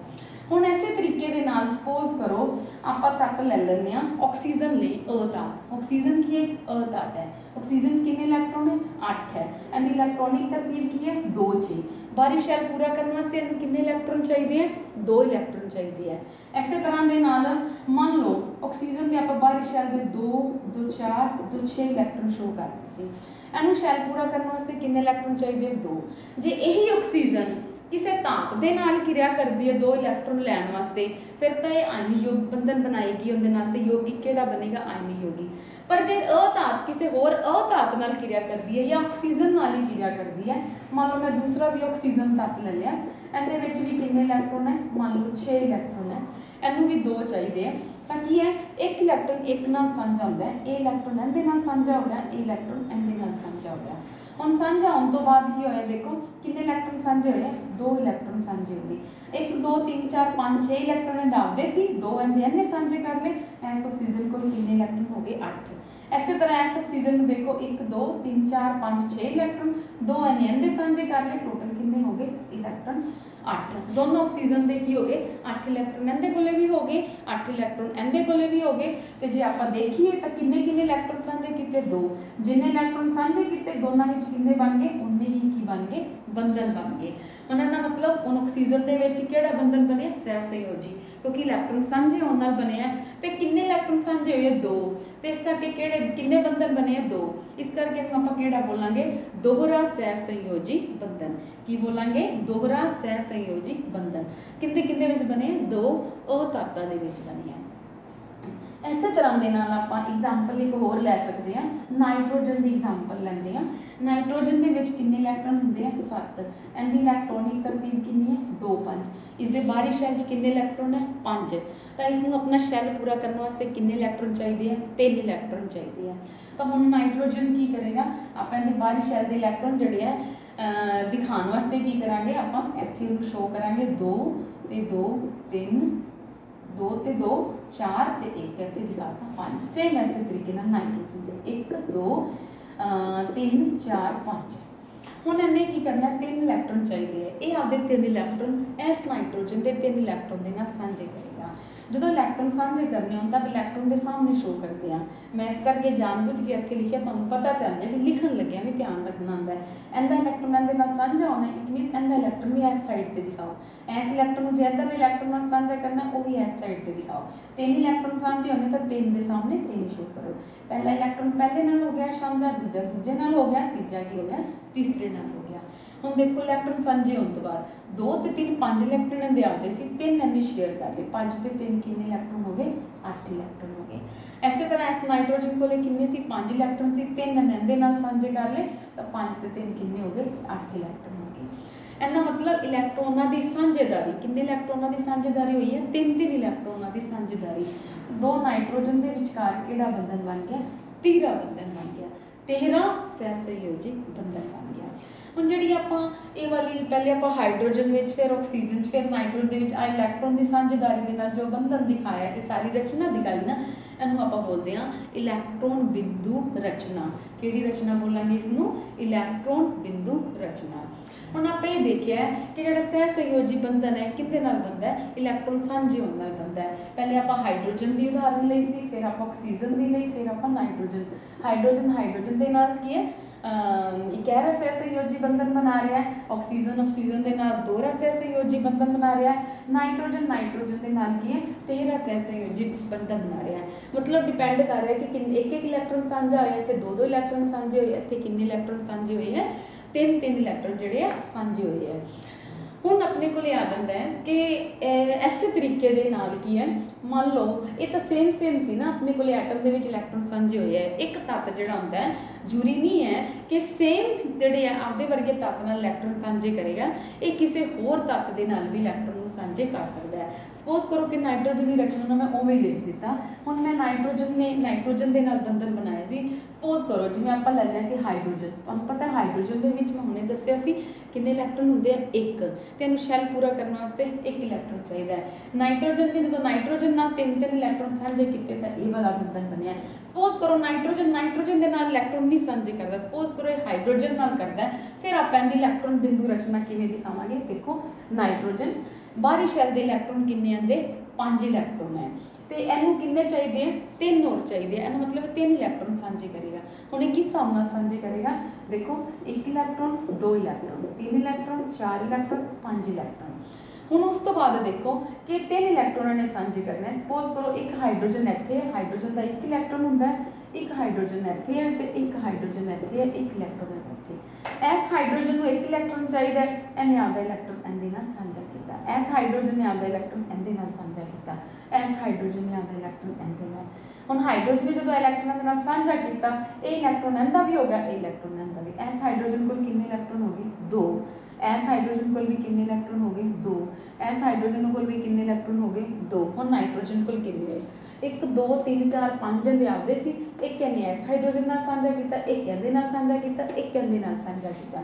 ਹੁਣ ਐਸੇ ਤਰੀਕੇ ਦੇ ਨਾਲ ਸਪੋਜ਼ ਕਰੋ, ਆਪਾਂ ਤੱਤ ਲੈ ਲੈਂਦੇ ਆ ਆਕਸੀਜਨ ਲਈ ਅ ਧਾਤ ਆਕਸੀਜਨ ਕੀ ਹੈ? ਇੱਕ ਅ ਧਾਤ ਹੈ। ਆਕਸੀਜਨ 'ਚ ਕਿੰਨੇ ਇਲੈਕਟ੍ਰੋਨ ਹੈ? 8 ਹੈ। ਇਹਦੀ ਇਲੈਕਟ੍ਰੋਨਿਕ ਤਰਤੀਬ ਕੀ ਹੈ? 2 6 ਬਾਰੀ ਸ਼ੈਲ ਪੂਰਾ ਕਰਨ ਵਾਸਤੇ ਇਹਨੂੰ ਕਿੰਨੇ ਇਲੈਕਟ੍ਰੋਨ ਚਾਹੀਦੇ ਹੈ? 2 ਇਲੈਕਟ੍ਰੋਨ ਚਾਹੀਦੇ ਹੈ। ਐਸੇ ਤਰ੍ਹਾਂ ਦੇ ਨਾਲ ਮੰਨ ਲਓ ਆਕਸੀਜਨ ਦੇ ਆਪਾਂ ਬਾਰੀ ਸ਼ੈਲ ਦੇ 2 2 4 2 6 ਇਲੈਕਟ੍ਰੋਨ ਸ਼ੋ ਕਰ ਦਿੱਤੇ। ਇਹਨੂੰ ਸ਼ੈਲ ਪੂਰਾ ਕਰਨ ਵਾਸਤੇ ਕਿੰਨੇ ਇਲੈਕਟ੍ਰੋਨ ਚਾਹੀਦੇ 2 ਜੇ ਇਹੀ ਆਕਸੀਜਨ ਕਿਸੇ ਧਾਤ ਦੇ ਨਾਲ ਕਿਰਿਆ ਕਰਦੀ ਹੈ ਦੋ ਇਲੈਕਟ੍ਰੋਨ ਲੈਣ ਵਾਸਤੇ, ਫਿਰ ਤਾਂ ਇਹ ਆਇਨ ਯੋਗ ਬੰਧਨ ਬਣਾਏਗੀ, ਉਹਦੇ ਨਾਲ ਤੇ ਯੋਗਿਕ ਕਿਹੜਾ ਬਣੇਗਾ? ਆਇਨ ਯੋਗੀ। ਪਰ ਜੇ ਅਧਾਤ ਕਿਸੇ ਹੋਰ ਅਧਾਤ ਨਾਲ ਕਿਰਿਆ ਕਰਦੀ ਹੈ ਜਾਂ ਆਕਸੀਜਨ ਨਾਲ ਹੀ ਕਿਰਿਆ ਕਰਦੀ ਹੈ, ਮੰਨ ਲਓ ਮੈਂ ਦੂਸਰਾ ਵੀ ਆਕਸੀਜਨ ਤੱਤ ਲੈ ਲਿਆ, ਇਹਦੇ ਵਿੱਚ ਵੀ ਕਿੰਨੇ ਇਲੈਕਟ੍ਰੋਨ ਹੈ? ਮੰਨ ਲਓ 6 ਇਲੈਕਟ੍ਰੋਨ ਹੈ। ਇਹਨੂੰ ਵੀ ਦੋ ਚਾਹੀਦੇ ਆ। ਤਾਂ ਕੀ ਹੈ? ਇੱਕ ਇਲੈਕਟ੍ਰੋਨ ਇੱਕ ਨਾਲ ਸਾਂਝਾ ਹੁੰਦਾ ਹੈ, ਇਹ ਇਲੈਕਟ੍ਰੋਨ ਇਹਦੇ ਨਾਲ ਸਾਂਝਾ ਹੋ ਗਿਆ ਇਹ ਇਲੈਕਟ੍ਰੋਨ ਇਹਦੇ ਨਾਲ ਸਾਂਝਾ ਹੋ। ਗਿਆ ਹੁਣ ਸਾਂਝਾ ਹੋਣ ਤੋਂ ਬਾਅਦ ਕੀ ਹੋਇਆ ਦੇਖੋ, ਕਿੰਨੇ ਇਲੈਕਟ੍ਰੋਨ ਸਾਂਝੇ ਹੋਏ ਦੋ ਇਲੈਕਟ੍ਰੋਨ ਸਾਂਝੇ ਹੋਏ ਗਏ। 1 2 3 4 5 6 ਇਲੈਕਟ੍ਰੋਨ ਇਹ ਦਾਬਦੇ ਸੀ, ਦੋ ਇਹਦੇ ਇਹਨੇ ਸਾਂਝੇ ਕਰ ਲਏ। ਐਸ ਆਕਸੀਜਨ ਕੋਲ ਕਿੰਨੇ ਇਲੈਕਟ੍ਰੋਨ ਹੋ ਗਏ? 8 ਐਸੇ ਤਰ੍ਹਾਂ ਐਸ ਆਕਸੀਜਨ ਨੂੰ ਦੇਖੋ 1 2 3 4 5 6 ਇਲੈਕਟ੍ਰੋਨ ਦੋ ਇਹਨੇ ਇਹਦੇ ਸਾਂਝੇ ਕਰ ਲਏ। ਟੋਟਲ ਕਿੰਨੇ ਹੋ ਗਏ? ਇਲੈਕਟ੍ਰੋਨ 8 ਦੋਨੋਂ ਆਕਸੀਜਨ ਦੇ ਕੀ ਹੋ ਗਏ? 8 ਇਲੈਕਟ੍ਰੋਨ ਇਹਦੇ ਕੋਲੇ ਵੀ ਹੋ ਗਏ 8 ਇਲੈਕਟ੍ਰੋਨ ਇਹਦੇ ਕੋਲੇ ਵੀ ਹੋ ਗਏ। ਤੇ ਜੇ ਆਪਾਂ ਦੇਖੀਏ ਤਾਂ ਕਿੰਨੇ ਕਿੰਨੇ ਇਲੈਕਟ੍ਰੋਨ ਸਾਂਝੇ ਕੀਤੇ? ਦੋ। ਜਿੰਨੇ ਇਲੈਕਟ੍ਰੋਨ ਸਾਂਝੇ ਕੀਤੇ, ਦੋਨਾਂ ਵਿੱਚ ਕਿੰਨੇ ਬਣ ਗਏ? ਉਨੇ ਹੀ ਕੀ ਬਣ ਗਏ? ਬੰਧਨ ਬਣ ਗਏ। ਉਹਨਾਂ ਦਾ ਮਤਲਬ ਉਹ ਆਕਸੀਜਨ ਦੇ ਵਿੱਚ ਕਿਹੜਾ ਬੰਧਨ ਬਣਿਆ? ਸਹਿਸੰਯੋਜੀ ਕਿਉਂਕਿ ਇਲੈਕਟ੍ਰੋਨ ਸਾਂਝੇ ਹੋਣ ਨਾਲ ਬਣਿਆ ਤੇ ਕਿੰਨੇ ਇਲੈਕਟ੍ਰੋਨ ਸਾਂਝੇ ਹੋਏ ਦੋ। ਤੇ ਇਸ ਕਰਕੇ ਕਿਹੜੇ, ਕਿੰਨੇ ਬੰਧਨ ਬਣੇ ਦੋ। ਇਸ ਕਰਕੇ ਹੁਣ ਆਪਾਂ ਕਿਹੜਾ ਬੋਲਾਂਗੇ? ਦੋਹਰਾ ਸਹਿ ਸੰਯੋਜੀ ਬੰਧਨ। ਕੀ ਬੋਲਾਂਗੇ? ਦੋਹਰਾ ਸਹਿ ਸੰਯੋਜੀ ਬੰਧਨ। ਕਿੰਨੇ ਕਿੰਨੇ ਵਿੱਚ ਬਣੇ ਦੋ। ਉਹ ਤਾਤਾਂ ਦੇ ਵਿੱਚ ਬਣੇ ਆ। ਇਸੇ ਤਰ੍ਹਾਂ ਦੇ ਨਾਲ ਆਪਾਂ ਐਗਜ਼ਾਮਪਲ ਇੱਕ ਹੋਰ ਲੈ ਸਕਦੇ ਹਾਂ। ਨਾਈਟ੍ਰੋਜਨ ਦੀ ਐਗਜ਼ਾਮਪਲ ਲੈਂਦੇ ਹਾਂ। ਨਾਈਟ੍ਰੋਜਨ ਦੇ ਵਿੱਚ ਕਿੰਨੇ ਇਲੈਕਟ੍ਰੋਨ ਹੁੰਦੇ ਆ? 7 ਇਹਦੀ ਇਲੈਕਟ੍ਰੋਨਿਕ ਤਰਤੀਬ ਕਿੰਨੀ ਹੈ? 2 5 ਇਸ ਦੇ ਬਾਹਰੀ ਸ਼ੈਲ 'ਚ ਕਿੰਨੇ ਇਲੈਕਟ੍ਰੋਨ ਹੈ? 5 ਤਾਂ ਇਸ ਨੂੰ ਆਪਣਾ ਸ਼ੈਲ ਪੂਰਾ ਕਰਨ ਵਾਸਤੇ ਕਿੰਨੇ ਇਲੈਕਟ੍ਰੋਨ ਚਾਹੀਦੇ ਆ? 3 ਇਲੈਕਟ੍ਰੋਨ ਚਾਹੀਦੇ ਆ। ਤਾਂ ਹੁਣ ਨਾਈਟ੍ਰੋਜਨ ਕੀ ਕਰੇਗਾ? ਆਪਾਂ ਇਹਦੇ ਬਾਹਰੀ ਸ਼ੈਲ ਦੇ ਇਲੈਕਟ੍ਰੋਨ ਜਿਹੜੇ ਆ ਦਿਖਾਉਣ ਵਾਸਤੇ ਕੀ ਕਰਾਂਗੇ? ਆਪਾਂ ਇੱਥੇ ਨੂੰ ਸ਼ੋ ਕਰਾਂਗੇ। 2 ਤੇ 2 3 2 ਤੇ 2 4 ਤੇ 1 ਇੱਥੇ ਦਿਖਾਤਾ 5 ਸੇਮ ਐਸੇ ਤਰੀਕੇ ਨਾਲ ਨਾਈਟ੍ਰੋਜਨ ਦੇ। 1 2 3 4 5 ਹੁਣ ਇਹਨੇ ਕੀ ਕਰਨਾ? ਤਿੰਨ ਇਲੈਕਟ੍ਰੋਨ ਚਾਹੀਦੇ ਆ। ਇਹ ਆਪਦੇ ਤਿੰਨ ਇਲੈਕਟ੍ਰੋਨ ਇਸ ਨਾਈਟ੍ਰੋਜਨ ਦੇ ਤਿੰਨ ਇਲੈਕਟ੍ਰੋਨ ਦੇ ਨਾਲ ਸਾਂਝੇ ਕਰੇਗਾ ਜਦੋਂ ਇਲੈਕਟ੍ਰੋਨ ਸਾਂਝੇ ਕਰਨੇ ਹੋਣ ਤਾਂ ਇਲੈਕਟ੍ਰੋਨ ਦੇ ਸਾਹਮਣੇ ਸ਼ੋਅ ਕਰਦੇ ਆ ਮੈਂ ਇਸ ਕਰਕੇ ਜਾਣਬੁੱਝ ਕੇ ਇੱਥੇ ਲਿਖਿਆ, ਤੁਹਾਨੂੰ ਪਤਾ ਚੱਲ ਜਾਵੇ ਲਿਖਣ ਲੱਗਿਆ ਵੀ ਧਿਆਨ ਰੱਖਣਾ ਹੁੰਦਾ ਹੈ। ਇਹਦਾ ਇਲੈਕਟ੍ਰੋਨ ਇਹਦੇ ਨਾਲ ਸਾਂਝਾ ਹੋਣਾ ਇਟ ਮੀਨਸ ਇਹਦਾ ਇਲੈਕਟ੍ਰੋਨ ਵੀ ਇਸ ਸਾਈਡ ਤੇ ਦਿਖਾਓ। ਇਸ ਇਲੈਕਟ੍ਰੋਨ ਨੂੰ ਜੇ ਇੱਧਰ ਇਲੈਕਟ੍ਰੋਨ ਨਾਲ ਸਾਂਝਾ ਕਰਨਾ, ਉਹ ਵੀ ਇਸ ਸਾਈਡ ਤੇ ਦਿਖਾਓ। ਤਿੰਨ ਇਲੈਕਟ੍ਰੋਨ ਸਾਂਝੇ ਹੋਣੇ ਤਾਂ ਤਿੰਨ ਦੇ ਸਾਹਮਣੇ ਤਿੰਨ ਸ਼ੋਅ ਕਰੋ। ਪਹਿਲਾ ਇਲੈਕਟ੍ਰੋਨ ਪਹਿਲੇ ਨਾਲ ਹੋ ਗਿਆ ਸਾਂਝਾ ਦੂਜਾ, ਦੂਜੇ ਨਾਲ ਹੋ ਗਿਆ, ਤੀਜਾ ਕੀ ਹੋ ਗਿਆ, ਤੀਸਰੇ ਨਾਲ ਹੋ ਗਿਆ। ਹੁਣ ਦੇਖੋ ਇਲੈਕਟ੍ਰੋਨ ਸਾਂਝੇ ਹੋਣ ਤੋਂ ਬਾਅਦ 2 ਤੇ 3 5 ਇਲੈਕਟ੍ਰੋਨ ਇਹਦੇ ਆਉਂਦੇ ਸੀ, ਤਿੰਨ ਇਹਨੇ ਸ਼ੇਅਰ ਕਰ ਲਏ। 5 ਤੇ 3 ਕਿੰਨੇ ਇਲੈਕਟ੍ਰੋਨ ਹੋ ਗਏ? 8 ਇਲੈਕਟ੍ਰੋਨ ਹੋ ਗਏ। ਐਸੇ ਤਰ੍ਹਾਂ ਇਸ ਨਾਈਟ੍ਰੋਜਨ ਕੋਲੇ ਕਿੰਨੇ ਸੀ? 5 ਇਲੈਕਟ੍ਰੋਨ ਸੀ, ਤਿੰਨ ਇਹਨੇ ਇਹਦੇ ਨਾਲ ਸਾਂਝੇ ਕਰ ਲਏ, ਤਾਂ 5 ਤੇ 3 ਕਿੰਨੇ ਹੋ ਗਏ? 8 ਇਲੈਕਟ੍ਰੋਨ ਹੋ ਗਏ। ਇਹਦਾ ਮਤਲਬ ਇਲੈਕਟ੍ਰੋਨਾਂ ਦੀ ਸਾਂਝੇਦਾਰੀ, ਕਿੰਨੇ ਇਲੈਕਟ੍ਰੋਨਾਂ ਦੀ ਸਾਂਝੇਦਾਰੀ ਹੋਈ ਹੈ? ਤਿੰਨ ਤਿੰਨ ਇਲੈਕਟ੍ਰੋਨਾਂ ਦੀ ਸਾਂਝੇਦਾਰੀ। ਦੋ ਨਾਈਟ੍ਰੋਜਨ ਦੇ ਵਿਚਕਾਰ ਕਿਹੜਾ ਬੰਧਨ ਬਣ ਗਿਆ? ਤੀਰਾ ਬੰਧਨ ਬਣ ਗਿਆ। ਤੇਰਾ ਸਹਿਸੰਯੋਜੀ ਬੰਧਨ ਬਣ ਗਿਆ ਹੁਣ ਜਿਹੜੀ ਆਪਾਂ ਇਹ ਵਾਲੀ, ਪਹਿਲੇ ਆਪਾਂ ਹਾਈਡਰੋਜਨ ਵਿੱਚ, ਫਿਰ ਆਕਸੀਜਨ 'ਚ, ਫਿਰ ਨਾਈਟ੍ਰੋਜਨ ਦੇ ਵਿੱਚ ਆ ਇਲੈਕਟ੍ਰੋਨ ਦੀ ਸਾਂਝੇਦਾਰੀ ਦੇ ਨਾਲ ਜੋ ਬੰਧਨ ਦਿਖਾਇਆ ਕਿ ਸਾਰੀ ਰਚਨਾ ਦਿਖਾਈ ਨਾ, ਇਹਨੂੰ ਆਪਾਂ ਬੋਲਦੇ ਹਾਂ ਇਲੈਕਟ੍ਰੋਨ ਬਿੰਦੂ ਰਚਨਾ। ਕਿਹੜੀ ਰਚਨਾ ਬੋਲਾਂਗੇ ਇਸ ਨੂੰ ਇਲੈਕਟ੍ਰੋਨ ਬਿੰਦੂ ਰਚਨਾ। ਹੁਣ ਆਪਾਂ ਇਹ ਦੇਖਿਆ ਕਿ ਜਿਹੜਾ ਸਹਿ ਸਹਿਯੋਜੀ ਬੰਧਨ ਹੈ ਕਿਹਦੇ ਨਾਲ ਬਣਦਾ ਹੈ ਇਲੈਕਟ੍ਰੋਨ ਸਾਂਝੇ ਹੋਣ ਨਾਲ ਬਣਦਾ ਹੈ ਪਹਿਲੇ ਆਪਾਂ ਹਾਈਡਰੋਜਨ ਦੀ ਉਦਾਹਰਨ ਲਈ ਸੀ, ਫਿਰ ਆਪਾਂ ਆਕਸੀਜਨ ਦੀ ਲਈ, ਫਿਰ ਆਪਾਂ ਨਾਈਟ੍ਰੋਜਨ ਹਾਈਡਰੋਜਨ ਹਾਈਡਰੋਜਨ ਦੇ ਨਾਲ ਕੀ ਹੈ? ਅਮ, ਇੱਕ ਕਹਿ ਰਿਹਾ ਸਹਿਸੰਯੋਜੀ ਬੰਧਨ ਬਣਾ ਰਿਹਾ ਹੈ, ਆਕਸੀਜਨ ਆਕਸੀਜਨ ਦੇ ਨਾਲ ਦੋਹਰਾ ਸਹਿਸੰਯੋਜੀ ਬੰਧਨ ਬਣਾ ਰਿਹਾ ਹੈ, ਨਾਈਟ੍ਰੋਜਨ ਨਾਈਟ੍ਰੋਜਨ ਦੇ ਨਾਲ ਕੀ ਹੈ ਤੇਹਰਾ ਸਹਿਸੰਯੋਜੀ ਬੰਧਨ ਬਣਾ ਰਿਹਾ ਹੈ। ਮਤਲਬ ਡਿਪੈਂਡ ਕਰ ਰਿਹਾ ਕਿ ਕਿੰਨੇ ਇੱਕ ਇੱਕ ਇਲੈਕਟ੍ਰੋਨ ਸਾਂਝਾ ਹੋਇਆ ਇੱਥੇ ਦੋ ਦੋ ਇਲੈਕਟ੍ਰੋਨ ਸਾਂਝੇ ਹੋਏ ਇੱਥੇ ਕਿੰਨੇ ਇਲੈਕਟ੍ਰੋਨ ਸਾਂਝੇ ਹੋਏ ਹੈ ਤਿੰਨ ਤਿੰਨ ਇਲੈਕਟ੍ਰੋਨ ਜਿਹੜੇ ਆ, ਸਾਂਝੇ ਹੋਏ ਆ। ਹੁਣ ਆਪਣੇ ਕੋਲੇ ਆ ਜਾਂਦਾ ਹੈ ਕਿ ਅਹ, ਐਸੇ ਤਰੀਕੇ ਦੇ ਨਾਲ ਕੀ ਹੈ ਮੰਨ ਲਓ ਇਹ ਤਾਂ ਸੇਮ ਸੇਮ ਸੀ ਨਾ ਆਪਣੇ ਕੋਲੇ ਐਟਮ ਦੇ ਵਿੱਚ ਇਲੈਕਟ੍ਰੋਨ ਸਾਂਝੇ ਹੋਏ ਆ ਇੱਕ ਤੱਤ ਜਿਹੜਾ ਹੁੰਦਾ ਹੈ ਜ਼ਰੂਰੀ ਨਹੀਂ ਹੈ ਕਿ ਸੇਮ ਜਿਹੜੇ ਆ ਆਪਦੇ ਵਰਗੇ ਤੱਤ ਨਾਲ ਇਲੈਕਟ੍ਰੋਨ ਸਾਂਝੇ ਕਰੇਗਾ ਇਹ ਕਿਸੇ ਹੋਰ ਤੱਤ ਦੇ ਨਾਲ ਵੀ ਇਲੈਕਟ੍ਰੋਨ ਸਾਂਝੇ ਕਰ ਸਕਦਾ ਹੈ। ਸਪੋਜ਼ ਕਰੋ ਕਿ ਨਾਈਟ੍ਰੋਜਨ ਦੀ ਰਚਨਾ ਨੂੰ ਮੈਂ ਉਵੇਂ ਹੀ ਲਿਖ ਦਿੱਤਾ। ਹੁਣ ਮੈਂ ਨਾਈਟ੍ਰੋਜਨ ਨੇ ਨਾਈਟ੍ਰੋਜਨ ਦੇ ਨਾਲ ਬੰਧਨ ਬਣਾਏ ਸੀ। ਸਪੋਜ਼ ਕਰੋ, ਜਿਵੇਂ ਆਪਾਂ ਲੈ ਲਿਆ ਕਿ ਹਾਈਡਰੋਜਨ, ਤੁਹਾਨੂੰ ਪਤਾ ਹਾਈਡਰੋਜਨ ਦੇ ਵਿੱਚ ਮੈਂ ਹੁਣੇ ਦੱਸਿਆ ਸੀ ਕਿੰਨੇ ਇਲੈਕਟ੍ਰੋਨ ਹੁੰਦੇ ਆ ਇੱਕ। ਤੇ ਇਹਨੂੰ ਸ਼ੈਲ ਪੂਰਾ ਕਰਨ ਵਾਸਤੇ ਇੱਕ ਇਲੈਕਟ੍ਰੋਨ ਚਾਹੀਦਾ ਹੈ। ਨਾਈਟ੍ਰੋਜਨ ਵੀ ਜਦੋਂ ਨਾਈਟ੍ਰੋਜਨ ਨਾਲ ਤਿੰਨ ਤਿੰਨ ਇਲੈਕਟ੍ਰੋਨ ਸਾਂਝੇ ਕੀਤੇ ਤਾਂ ਇਹ ਵਾਲਾ ਬੰਧਨ ਬਣਿਆ। ਸਪੋਜ਼ ਕਰੋ ਨਾਈਟ੍ਰੋਜਨ ਨਾਈਟ੍ਰੋਜਨ ਦੇ ਨਾਲ ਇਲੈਕਟ੍ਰੋਨ ਨਹੀਂ ਸਾਂਝੇ ਕਰਦਾ। ਸਪੋਜ਼ ਕਰੋ ਇਹ ਹਾਈਡਰੋਜਨ ਨਾਲ ਕਰਦਾ ਫਿਰ ਆਪਾਂ ਇਹਦੀ ਇਲੈਕਟ੍ਰੋਨ ਬਿੰਦੂ ਰਚਨਾ ਕਿਵੇਂ ਦਿਖਾਵਾਂਗੇ? ਦੇਖੋ, ਨਾਈਟ੍ਰੋਜਨ ਬਾਹਰੀ ਸ਼ੈਲ ਦੇ ਇਲੈਕਟ੍ਰੋਨ ਕਿੰਨੇ ਆਂਦੇ ਪੰਜ ਇਲੈਕਟ੍ਰੋਨ ਹੈ। ਤੇ ਇਹਨੂੰ ਕਿੰਨੇ ਚਾਹੀਦੇ ਆ? ਤਿੰਨ ਹੋਰ ਚਾਹੀਦੇ ਆ। ਇਹਦਾ ਮਤਲਬ ਤਿੰਨ ਇਲੈਕਟ੍ਰੋਨ ਸਾਂਝੇ ਕਰੇਗਾ। ਹੁਣ ਇਹ ਕਿਸ ਹਿਸਾਬ ਨਾਲ ਸਾਂਝੇ ਕਰੇਗਾ? ਦੇਖੋ, ਇੱਕ ਇਲੈਕਟ੍ਰੋਨ ਦੋ ਇਲੈਕਟ੍ਰੋਨ ਤਿੰਨ ਇਲੈਕਟ੍ਰੋਨ ਚਾਰ ਇਲੈਕਟ੍ਰੋਨ ਪੰਜ ਇਲੈਕਟ੍ਰੋਨ ਹੁਣ ਉਸ ਤੋਂ ਬਾਅਦ ਦੇਖੋ ਕਿ ਤਿੰਨ ਇਲੈਕਟ੍ਰੋਨਾਂ ਨੇ ਸਾਂਝੇ ਕਰਨਾ ਹੈ। ਸਪੋਜ਼ ਕਰੋ ਇੱਕ ਹਾਈਡਰੋਜਨ ਇੱਥੇ ਹੈ। ਹਾਈਡਰੋਜਨ ਦਾ ਇੱਕ ਇਲੈਕਟ੍ਰੋਨ ਹੁੰਦਾ ਹੈ, ਇੱਕ ਹਾਈਡਰੋਜਨ ਇੱਥੇ ਹੈ ਤੇ ਇੱਕ ਹਾਈਡਰੋਜਨ ਇੱਥੇ ਹੈ, ਇੱਕ ਇਲੈਕਟ੍ਰੋਨ ਇੱਥੇ। ਇਸ ਹਾਈਡਰੋਜਨ ਨੂੰ ਇੱਕ ਇਲੈਕਟ੍ਰੋਨ ਚਾਹੀਦਾ ਹੈ, ਇਹਨੇ ਆਪਦਾ ਇਲੈਕਟ੍ਰੋਨ ਇਹਦੇ ਨਾਲ ਸਾਂਝਾ ਐਸ ਹਾਈਡਰੋਜਨ ਨੇ ਆਪਦਾ ਇਲੈਕਟ੍ਰੋਨ ਇਹਦੇ ਨਾਲ ਸਾਂਝਾ ਕੀਤਾ। ਐਸ ਹਾਈਡਰੋਜਨ ਨੇ ਆਪਦਾ ਇਲੈਕਟ੍ਰੋਨ ਇਹਦੇ ਨਾਲ। ਹੁਣ ਹਾਈਡਰੋਜਨ ਵੀ ਜਦੋਂ ਇਲੈਕਟ੍ਰੋਨਾਂ ਦੇ ਨਾਲ ਸਾਂਝਾ ਕੀਤਾ, ਇਹ ਇਲੈਕਟ੍ਰੋਨ ਇਹਦਾ ਵੀ ਹੋ ਗਿਆ, ਇਹ ਇਲੈਕਟ੍ਰੋਨ ਇਹਦਾ ਵੀ। ਐਸ ਹਾਈਡਰੋਜਨ ਕੋਲ ਕਿੰਨੇ ਇਲੈਕਟ੍ਰੋਨ ਹੋ ਗਏ? ਦੋ। ਐਸ ਹਾਈਡਰੋਜਨ ਕੋਲ ਵੀ ਕਿੰਨੇ ਇਲੈਕਟ੍ਰੋਨ ਹੋ ਗਏ? ਦੋ। ਐਸ ਹਾਈਡਰੋਜਨ ਕੋਲ ਵੀ ਕਿੰਨੇ ਇਲੈਕਟ੍ਰੋਨ ਹੋ ਗਏ? ਦੋ। ਹੁਣ ਨਾਈਟ੍ਰੋਜਨ ਕੋਲ ਕਿੰਨੇ ਹੋਏ 1 2 3 4 5 ਦੇ ਆਪਦੇ ਸੀ। ਇੱਕ ਇਹਨੇ ਐਸ ਹਾਈਡਰੋਜਨ ਨਾਲ ਸਾਂਝਾ ਕੀਤਾ, ਇੱਕ ਕਹਿੰਦੇ ਨਾਲ ਸਾਂਝਾ ਕੀਤਾ, ਇੱਕ ਕਹਿੰਦੇ ਨਾਲ ਸਾਂਝਾ ਕੀਤਾ।